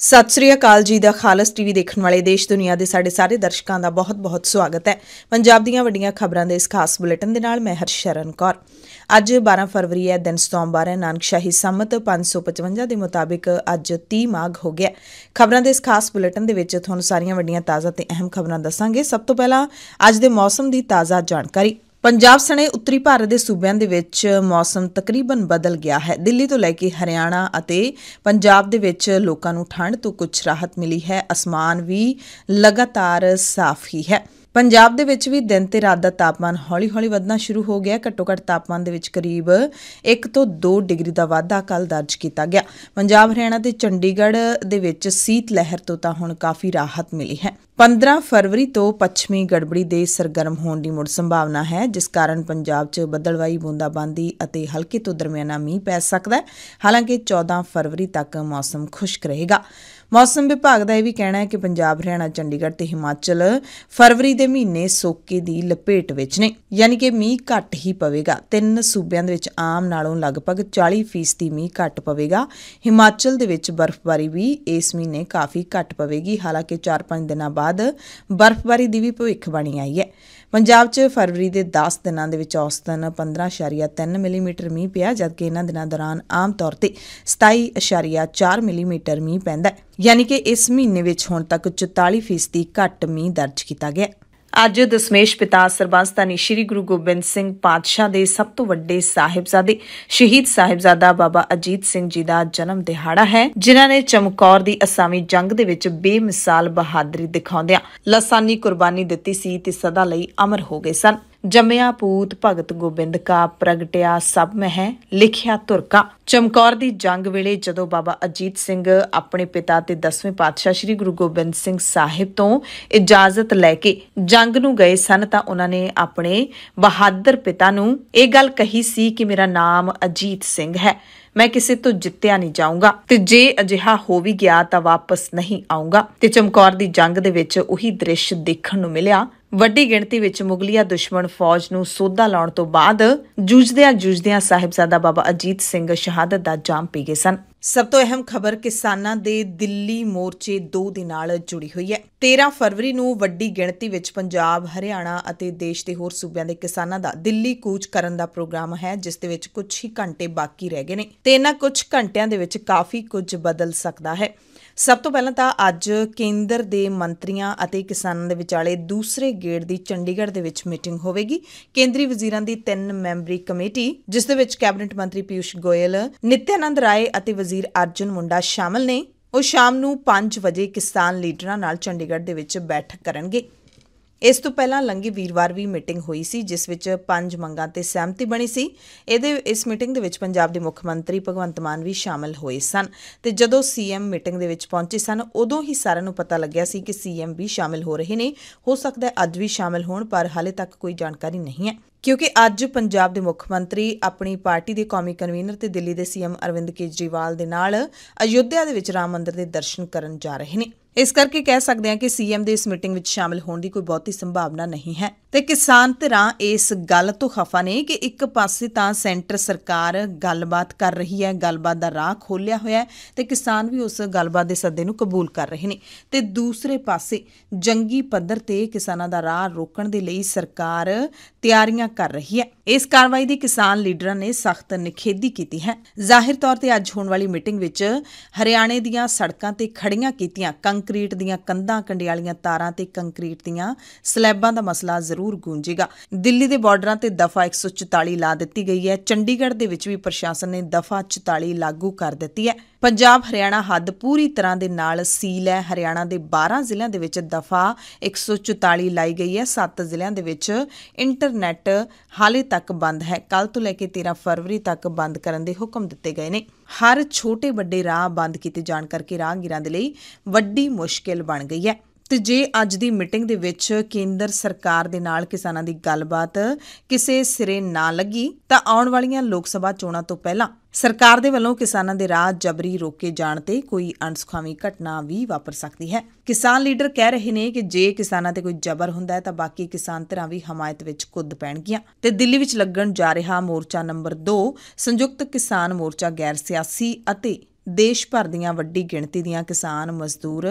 ਸਤਿ ਸ੍ਰੀ ਅਕਾਲ ਜੀ ਦਾ ਖਾਲਸ ਟੀਵੀ ਦੇਖਣ ਵਾਲੇ ਦੇਸ਼ ਦੁਨੀਆ ਦੇ ਸਾਡੇ ਸਾਰੇ ਦਰਸ਼ਕਾਂ ਦਾ ਬਹੁਤ-ਬਹੁਤ ਸਵਾਗਤ ਹੈ। ਪੰਜਾਬ ਦੀਆਂ ਵੱਡੀਆਂ ਖਬਰਾਂ ਦੇ ਇਸ ਖਾਸ ਬੁਲੇਟਿਨ ਦੇ ਨਾਲ ਮੈਂ ਹਰਸ਼ਰਨ ਕੌਰ। ਅੱਜ 12 ਫਰਵਰੀ ਹੈ, ਦਿਨ ਸੋਮਵਾਰ ਹੈ, ਨਾਨਕਸ਼ਾਹੀ ਸੰਮਤ 555 ਦੇ ਮੁਤਾਬਿਕ ਅੱਜ 30 ਮਾਘ ਹੋ ਗਿਆ ਖਬਰਾਂ ਦੇ ਇਸ ਖਾਸ ਬੁਲੇਟਿਨ ਦੇ ਵਿੱਚ ਤੁਹਾਨੂੰ ਸਾਰੀਆਂ ਵੱਡੀਆਂ ਤਾਜ਼ਾ ਤੇ ਅਹਿਮ ਖਬਰਾਂ ਦੱਸਾਂਗੇ। ਸਭ ਤੋਂ ਪਹਿਲਾਂ ਅੱਜ ਦੇ ਮੌਸਮ ਦੀ ਤਾਜ਼ਾ ਜਾਣਕਾਰੀ। ਪੰਜਾਬ ਸਣੇ ਉੱਤਰੀ ਭਾਰਤ ਦੇ ਸੂਬਿਆਂ ਦੇ ਵਿੱਚ ਮੌਸਮ ਤਕਰੀਬਨ ਬਦਲ ਗਿਆ ਹੈ। ਦਿੱਲੀ ਤੋਂ ਲੈ ਕੇ ਹਰਿਆਣਾ ਅਤੇ ਪੰਜਾਬ ਦੇ ਵਿੱਚ ਲੋਕਾਂ ਨੂੰ ਠੰਡ ਤੋਂ ਕੁਝ ਰਾਹਤ ਮਿਲੀ ਹੈ। ਅਸਮਾਨ ਵੀ ਲਗਾਤਾਰ ਸਾਫ਼ ਹੀ ਹੈ। ਪੰਜਾਬ ਦੇ ਵਿੱਚ ਵੀ ਦਿਨ ਤੇ ਰਾਤ ਦਾ ਤਾਪਮਾਨ ਹੌਲੀ-ਹੌਲੀ ਵਧਣਾ ਸ਼ੁਰੂ ਹੋ ਗਿਆ। ਘੱਟੋ-ਘੱਟ ਤਾਪਮਾਨ ਦੇ ਵਿੱਚ ਕਰੀਬ 1 ਤੋਂ 2 ਡਿਗਰੀ ਦਾ ਵਾਧਾ ਕੱਲ ਦਰਜ ਕੀਤਾ ਗਿਆ। ਪੰਜਾਬ, ਹਰਿਆਣਾ ਤੇ ਚੰਡੀਗੜ੍ਹ ਦੇ ਵਿੱਚ ਸੀਤ ਲਹਿਰ ਤੋਂ ਤਾਂ ਹੁਣ ਕਾਫੀ ਰਾਹਤ ਮਿਲੀ ਹੈ। 15 ਫਰਵਰੀ ਤੋਂ ਪੱਛਮੀ ਗੜਬੜੀ ਦੇ ਸਰਗਰਮ ਹੋਣ ਦੀ ਮੁੜ ਸੰਭਾਵਨਾ ਹੈ, ਜਿਸ ਕਾਰਨ ਪੰਜਾਬ 'ਚ ਬੱਦਲਵਾਈ, ਬੂੰਦਾਬਾਂਦੀ ਅਤੇ ਹਲਕੇ ਤੋਂ ਦਰਮਿਆਨਾ ਮੀਂਹ ਪੈ ਸਕਦਾ ਹੈ। ਹਾਲਾਂਕਿ 14 ਫਰਵਰੀ ਤੱਕ ਮੌਸਮ ਖੁਸ਼ਕ ਰਹੇਗਾ। ਮੌਸਮ ਵਿਭਾਗ ਦਾ ਇਹ ਵੀ ਕਹਿਣਾ ਹੈ ਕਿ ਪੰਜਾਬ, ਹਰਿਆਣਾ, ਚੰਡੀਗੜ੍ਹ ਤੇ ਹਿਮਾਚਲ ਫਰਵਰੀ ਦੇ ਮਹੀਨੇ ਸੋਕੇ ਦੀ ਲਪੇਟ ਵਿੱਚ ਨੇ। ਯਾਨੀ ਕਿ ਮੀਂਹ ਘੱਟ ਹੀ ਪਵੇਗਾ। ਤਿੰਨ ਸੂਬਿਆਂ ਦੇ ਵਿੱਚ ਆਮ ਨਾਲੋਂ ਲਗਭਗ 40% ਮੀਂਹ ਘੱਟ ਪਵੇਗਾ। ਹਿਮਾਚਲ ਦੇ ਵਿੱਚ ਬਰਫ਼ਬਾਰੀ ਵੀ ਇਸ ਮਹੀਨੇ ਕਾਫੀ ਘੱਟ ਪਵੇਗੀ। ਹਾਲਾਂਕਿ 4-5 ਦਿਨਾਂ ਬਾਅਦ ਬਰਫ਼ਬਾਰੀ ਦੀ ਵੀ ਭਵਿੱਖਬਾਣੀ ਆਈ ਹੈ। ਪੰਜਾਬ 'ਚ ਫਰਵਰੀ ਦੇ 10 ਦਿਨਾਂ ਦੇ ਵਿੱਚ ਔਸਤਨ 15.3 ਮਿਲੀਮੀਟਰ ਮੀਂਹ ਪਿਆ, ਜਦਕਿ ਇਹਨਾਂ ਦਿਨਾਂ ਦੌਰਾਨ ਆਮ ਤੌਰ ਤੇ 27.4 ਮਿਲੀਮੀਟਰ ਮੀਂਹ ਪੈਂਦਾ ਹੈ। ਯਾਨੀ ਕਿ ਇਸ ਮਹੀਨੇ ਵਿੱਚ ਹੁਣ ਤੱਕ 44% ਘੱਟ ਮੀਂਹ ਦਰਜ ਕੀਤਾ ਗਿਆ ਅੱਜ ਦਸਮੇਸ਼ ਪਿਤਾ ਸਰਬੰਸਤਾਨੀ ਸ੍ਰੀ ਗੁਰੂ ਗੋਬਿੰਦ ਸਿੰਘ ਪਾਤਸ਼ਾਹ ਦੇ ਸਭ ਤੋਂ ਵੱਡੇ ਸਾਹਿਬਜ਼ਾਦੇ ਸ਼ਹੀਦ ਸਾਹਿਬਜ਼ਾਦਾ ਬਾਬਾ ਅਜੀਤ ਸਿੰਘ ਜੀ ਦਾ ਜਨਮ ਦਿਹਾੜਾ ਹੈ, ਜਿਨ੍ਹਾਂ ਨੇ ਚਮਕੌਰ ਦੀ ਅਸਾਮੀ ਜੰਗ ਦੇ ਵਿੱਚ ਬੇਮਿਸਾਲ ਬਹਾਦਰੀ ਦਿਖਾਉਂਦਿਆਂ ਲਸਾਨੀ ਕੁਰਬਾਨੀ ਦਿੱਤੀ ਸੀ ਤੇ ਸਦਾ ਲਈ ਅਮਰ ਹੋ ਗਏ ਸਨ। ਜੰਮਿਆ ਪੂਤ ਭਗਤ ਗੋਬਿੰਦ ਕਾ ਪ੍ਰਗਟਿਆ ਸਭ ਮਹਿ, ਲਿਖਿਆ ਤੁਰਕਾ ਚਮਕੌਰ ਦੀ ਜੰਗ ਵੇਲੇ ਜਦੋਂ ਬਾਬਾ ਅਜੀਤ ਸਿੰਘ ਆਪਣੇ ਪਿਤਾ ਤੇ 10ਵੇਂ ਪਾਤਸ਼ਾਹ ਸ੍ਰੀ ਗੁਰੂ ਗੋਬਿੰਦ ਸਿੰਘ ਸਾਹਿਬ ਤੋਂ ਇਜਾਜ਼ਤ ਲੈ ਕੇ ਜੰਗ ਨੂੰ ਗਏ ਸਨ ਤਾਂ ਉਹਨਾਂ ਨੇ ਆਪਣੇ ਬਹਾਦਰ ਪਿਤਾ ਨੂੰ ਇਹ ਗੱਲ ਕਹੀ ਸੀ ਕਿ ਮੇਰਾ ਨਾਮ ਅਜੀਤ ਸਿੰਘ ਹੈ। ਮੈਂ ਕਿਸੇ ਤੋਂ ਜਿੱਤਿਆ ਨਹੀਂ ਜਾਊਂਗਾ ਤੇ ਜੇ ਅਜਿਹਾ ਹੋ ਵੀ ਗਿਆ ਤਾਂ ਵਾਪਸ ਨਹੀਂ ਆਊਂਗਾ। ਤੇ ਚਮਕੌਰ ਦੀ ਜੰਗ ਦੇ ਵਿੱਚ ਉਹੀ ਦ੍ਰਿਸ਼ ਦੇਖਣ ਨੂੰ ਮਿਲਿਆ। ਵੱਡੀ ਗਿਣਤੀ ਵਿੱਚ ਮੁਗਲਿਆ ਦੁਸ਼ਮਣ ਫੌਜ ਨੂੰ ਸੋਧਾ ਲਾਉਣ ਤੋਂ ਬਾਅਦ ਜੂਝਦਿਆਂ ਜੂਝਦਿਆਂ ਸਾਹਿਬਜ਼ਾਦਾ ਬਾਬਾ ਅਜੀਤ ਸਿੰਘ ਸ਼ਹਾਦਤ ਦਾ ਜਾਮ ਪੀ ਗਏ ਸਨ। ਸਭ ਤੋਂ ਅਹਿਮ ਖਬਰ ਕਿਸਾਨਾਂ ਦੇ ਦਿੱਲੀ ਮੋਰਚੇ 2 ਦੇ ਨਾਲ ਜੁੜੀ ਹੋਈ ਹੈ। 13 ਫਰਵਰੀ ਨੂੰ ਵੱਡੀ ਗਿਣਤੀ ਵਿੱਚ ਪੰਜਾਬ, ਹਰਿਆਣਾ ਅਤੇ ਦੇਸ਼ ਦੇ ਹੋਰ ਸੂਬਿਆਂ ਦੇ ਕਿਸਾਨਾਂ ਦਾ ਦਿੱਲੀ ਕੂਚ ਕਰਨ ਦਾ ਪ੍ਰੋਗਰਾਮ ਹੈ, ਜਿਸ ਦੇ ਵਿੱਚ ਕੁਝ ਹੀ ਘੰਟੇ ਬਾਕੀ ਰਹਿ ਗਏ ਨੇ। ਤੇ ਇਹਨਾਂ ਕੁਝ ਘੰਟਿਆਂ ਦੇ ਵਿੱਚ ਕਾਫੀ ਕੁਝ ਬਦਲ ਸਕਦਾ ਹੈ। ਸਭ ਤੋਂ ਪਹਿਲਾਂ ਤਾਂ ਅੱਜ ਕੇਂਦਰ ਦੇ ਮੰਤਰੀਆਂ ਅਤੇ ਕਿਸਾਨਾਂ ਦੇ ਵਿਚਾਲੇ ਦੂਸਰੇ ਗੇੜ ਦੀ ਚੰਡੀਗੜ੍ਹ ਦੇ ਵਿੱਚ ਮੀਟਿੰਗ ਹੋਵੇਗੀ। ਕੇਂਦਰੀ ਵਜ਼ੀਰਾਂ ਦੀ ਤਿੰਨ ਮੈਂਬਰੀ ਕਮੇਟੀ, ਜਿਸ ਦੇ ਵਿੱਚ ਕੈਬਨਿਟ ਮੰਤਰੀ ਪਿਊਸ਼ ਗੋਇਲ, ਨਿਤਿਆਨੰਦ ਰਾਏ ਅਤੇ ਵਜ਼ੀਰ ਅਰਜੁਨ ਮੁੰਡਾ ਸ਼ਾਮਲ ਨੇ। ਉਹ ਸ਼ਾਮ ਨੂੰ 5 ਵਜੇ ਕਿਸਾਨ ਲੀਡਰਾਂ ਨਾਲ ਚੰਡੀਗੜ੍ਹ ਦੇ ਵਿੱਚ ਬੈਠਕ ਕਰਨਗੇ। ਇਸ ਤੋਂ ਪਹਿਲਾਂ ਲੰਗੀ ਵੀਰਵਾਰ ਵੀ ਮੀਟਿੰਗ ਹੋਈ ਸੀ, ਜਿਸ ਵਿੱਚ ਪੰਜ ਮੰਗਾਂ ਤੇ ਸਹਿਮਤੀ ਬਣੀ ਸੀ। ਇਹਦੇ, ਇਸ ਮੀਟਿੰਗ ਦੇ ਵਿੱਚ ਪੰਜਾਬ ਦੇ ਮੁੱਖ ਮੰਤਰੀ ਭਗਵੰਤ ਮਾਨ ਵੀ ਸ਼ਾਮਲ ਹੋਏ ਸਨ। ਤੇ ਜਦੋਂ ਸੀਐਮ ਮੀਟਿੰਗ ਦੇ ਵਿੱਚ ਪਹੁੰਚੇ ਸਨ, ਉਦੋਂ ਹੀ ਸਾਰਿਆਂ ਨੂੰ ਪਤਾ ਲੱਗਿਆ ਸੀ ਕਿ ਸੀਐਮ ਵੀ ਸ਼ਾਮਲ ਹੋ ਰਹੇ ਨੇ। ਹੋ ਸਕਦਾ ਹੈ ਅੱਜ ਵੀ ਸ਼ਾਮਲ ਹੋਣ, ਪਰ ਹਾਲੇ ਤੱਕ ਕੋਈ ਜਾਣਕਾਰੀ ਨਹੀਂ ਹੈ। ਕਿਉਂਕਿ ਅੱਜ ਪੰਜਾਬ ਦੇ ਮੁੱਖ ਮੰਤਰੀ ਆਪਣੀ ਪਾਰਟੀ ਦੇ ਕੌਮੀ ਕਨਵੀਨਰ ਤੇ ਦਿੱਲੀ ਦੇ ਸੀਐਮ ਅਰਵਿੰਦ ਕੇਜਰੀਵਾਲ ਦੇ ਨਾਲ ਅਯੁੱਧਿਆ ਦੇ ਵਿੱਚ ਰਾਮ ਮੰਦਿਰ ਦੇ ਦਰਸ਼ਨ ਕਰਨ ਜਾ ਰਹੇ ਨੇ। ਇਸ ਕਰਕੇ ਕਹਿ ਸਕਦੇ ਹਾਂ ਕਿ ਸੀਐਮ ਦੇ ਇਸ ਮੀਟਿੰਗ ਵਿੱਚ ਸ਼ਾਮਲ ਹੋਣ ਦੀ ਕੋਈ ਬਹੁਤੀ ਸੰਭਾਵਨਾ ਨਹੀਂ ਹੈ। ਤੇ ਕਿਸਾਨ ਧਿਰਾਂ ਇਸ ਗੱਲ ਤੋਂ ਖਫਾ ਨੇ ਕਿ ਇੱਕ ਪਾਸੇ ਤਾਂ ਸੈਂਟਰ ਸਰਕਾਰ ਗੱਲਬਾਤ ਕਰ ਰਹੀ ਹੈ, ਗੱਲਬਾਤ ਦਾ ਰਾਹ ਖੋਲਿਆ ਹੋਇਆ ਹੈ ਤੇ ਕਿਸਾਨ ਵੀ ਉਸ ਗੱਲਬਾਤ ਦੇ ਸੱਦੇ ਨੂੰ ਕਬੂਲ ਕਰ ਰਹੇ ਨੇ। ਤੇ ਦੂਸਰੇ ਪਾਸੇ ਜੰਗੀ ਪੱਧਰ ਤੇ ਕਿਸਾਨਾਂ ਦਾ ਰਾਹ ਰੋਕਣ ਦੇ ਲਈ ਸਰਕਾਰ ਤਿਆਰੀਆਂ ਕਰ ਰਹੀ ਹੈ। ਇਸ ਕਾਰਵਾਈ ਦੀ ਕਿਸਾਨ ਲੀਡਰਾਂ ਨੇ ਸਖਤ ਨਿਖੇਧੀ ਕੀਤੀ ਹੈ। ਜ਼ਾਹਿਰ ਤੌਰ ਤੇ ਅੱਜ ਹੋਣ ਵਾਲੀ ਮੀਟਿੰਗ ਵਿੱਚ ਹਰਿਆਣੇ ਦੀਆਂ ਸੜਕਾਂ ਤੇ ਖੜੀਆਂ ਕੀਤੀਆਂ, ਕੰਕਰੀਟ ਦੀਆਂ ਕੰਧਾਂ, ਕੰਡਿਆਲੀਆਂ ਤਾਰਾਂ ਤੇ ਕੰਕਰੀਟ ਦੀਆਂ ਸਲੈਬਾਂ ਦਾ ਮਸਲਾ ਜ਼ਰੂਰ ਗੂੰਜੇਗਾ। ਦਿੱਲੀ ਦੇ ਬਾਰਡਰਾਂ ਤੇ ਦਫਾ 144 ਲਾ ਦਿੱਤੀ ਗਈ ਹੈ। ਚੰਡੀਗੜ੍ਹ ਦੇ ਵਿੱਚ ਵੀ ਪ੍ਰਸ਼ਾਸਨ ਨੇ ਦਫਾ 44 ਲਾਗੂ ਕਰ ਦਿੱਤੀ ਹੈ। ਪੰਜਾਬ ਹਰਿਆਣਾ ਹੱਦ ਪੂਰੀ ਤਰ੍ਹਾਂ ਦੇ ਨਾਲ ਸੀਲ ਹੈ। ਹਰਿਆਣਾ ਦੇ 12 ਜ਼ਿਲ੍ਹਿਆਂ ਦੇ ਵਿੱਚ ਦਫਾ 144 ਲਾਈ ਗਈ ਹੈ। 7 ਜ਼ਿਲ੍ਹਿਆਂ ਦੇ ਵਿੱਚ ਇੰਟਰਨੈਟ ਹਾਲੇ ਤੱਕ ਬੰਦ ਹੈ। ਕੱਲ ਤੋਂ ਲੈ ਕੇ 13 ਫਰਵਰੀ ਤੱਕ ਬੰਦ ਕਰਨ ਦੇ ਹੁਕਮ ਦਿੱਤੇ ਗਏ ਨੇ। ਹਰ ਛੋਟੇ ਵੱਡੇ ਰਾਹ ਬੰਦ ਕੀਤੇ ਜਾਣ ਕਰਕੇ ਰਾਹਗੀਰਾਂ ਦੇ ਲਈ ਵੱਡੀ ਮੁਸ਼ਕਿਲ ਬਣ ਗਈ ਹੈ। ਤੇ ਜੇ ਅੱਜ ਦੀ ਮੀਟਿੰਗ ਦੇ ਵਿੱਚ ਕੇਂਦਰ ਸਰਕਾਰ ਦੇ ਨਾਲ ਕਿਸਾਨਾਂ ਦੀ ਗੱਲਬਾਤ ਕਿਸੇ ਸਿਰੇ ਨਾ ਲੱਗੀ, ਤਾਂ ਆਉਣ ਵਾਲੀਆਂ ਲੋਕ ਸਭਾ ਚੋਣਾਂ ਤੋਂ ਪਹਿਲਾਂ ਸਰਕਾਰ ਦੇ ਵੱਲੋਂ ਕਿਸਾਨਾਂ ਦੇ ਰਾਹ ਜਬਰੀ ਰੋਕੇ ਜਾਣ ਤੇ ਕੋਈ ਅਣਸੁਖਾਵੀ ਘਟਨਾ ਵੀ ਵਾਪਰ ਸਕਦੀ ਹੈ। ਕਿਸਾਨ ਲੀਡਰ ਕਹਿ ਰਹੇ ਨੇ ਕਿ ਜੇ ਕਿਸਾਨਾਂ ਤੇ ਕੋਈ ਜ਼ਬਰ ਹੁੰਦਾ ਹੈ, ਤਾਂ ਬਾਕੀ ਕਿਸਾਨ ਧਿਰਾਂ ਵੀ ਹਮਾਇਤ ਵਿੱਚ ਕੁੱਦ ਪੈਣਗੀਆਂ। ਤੇ ਦਿੱਲੀ ਵਿੱਚ ਲੱਗਣ ਜਾ ਰਿਹਾ ਮੋਰਚਾ ਨੰਬਰ 2 ਸੰਯੁਕਤ ਕਿਸਾਨ ਮੋਰਚਾ ਗੈਰ ਸਿਆਸੀ ਅਤੇ ਦੇਸ਼ ਭਰ ਦੀਆਂ ਵੱਡੀ ਗਿਣਤੀ ਦੀਆਂ ਕਿਸਾਨ ਮਜ਼ਦੂਰ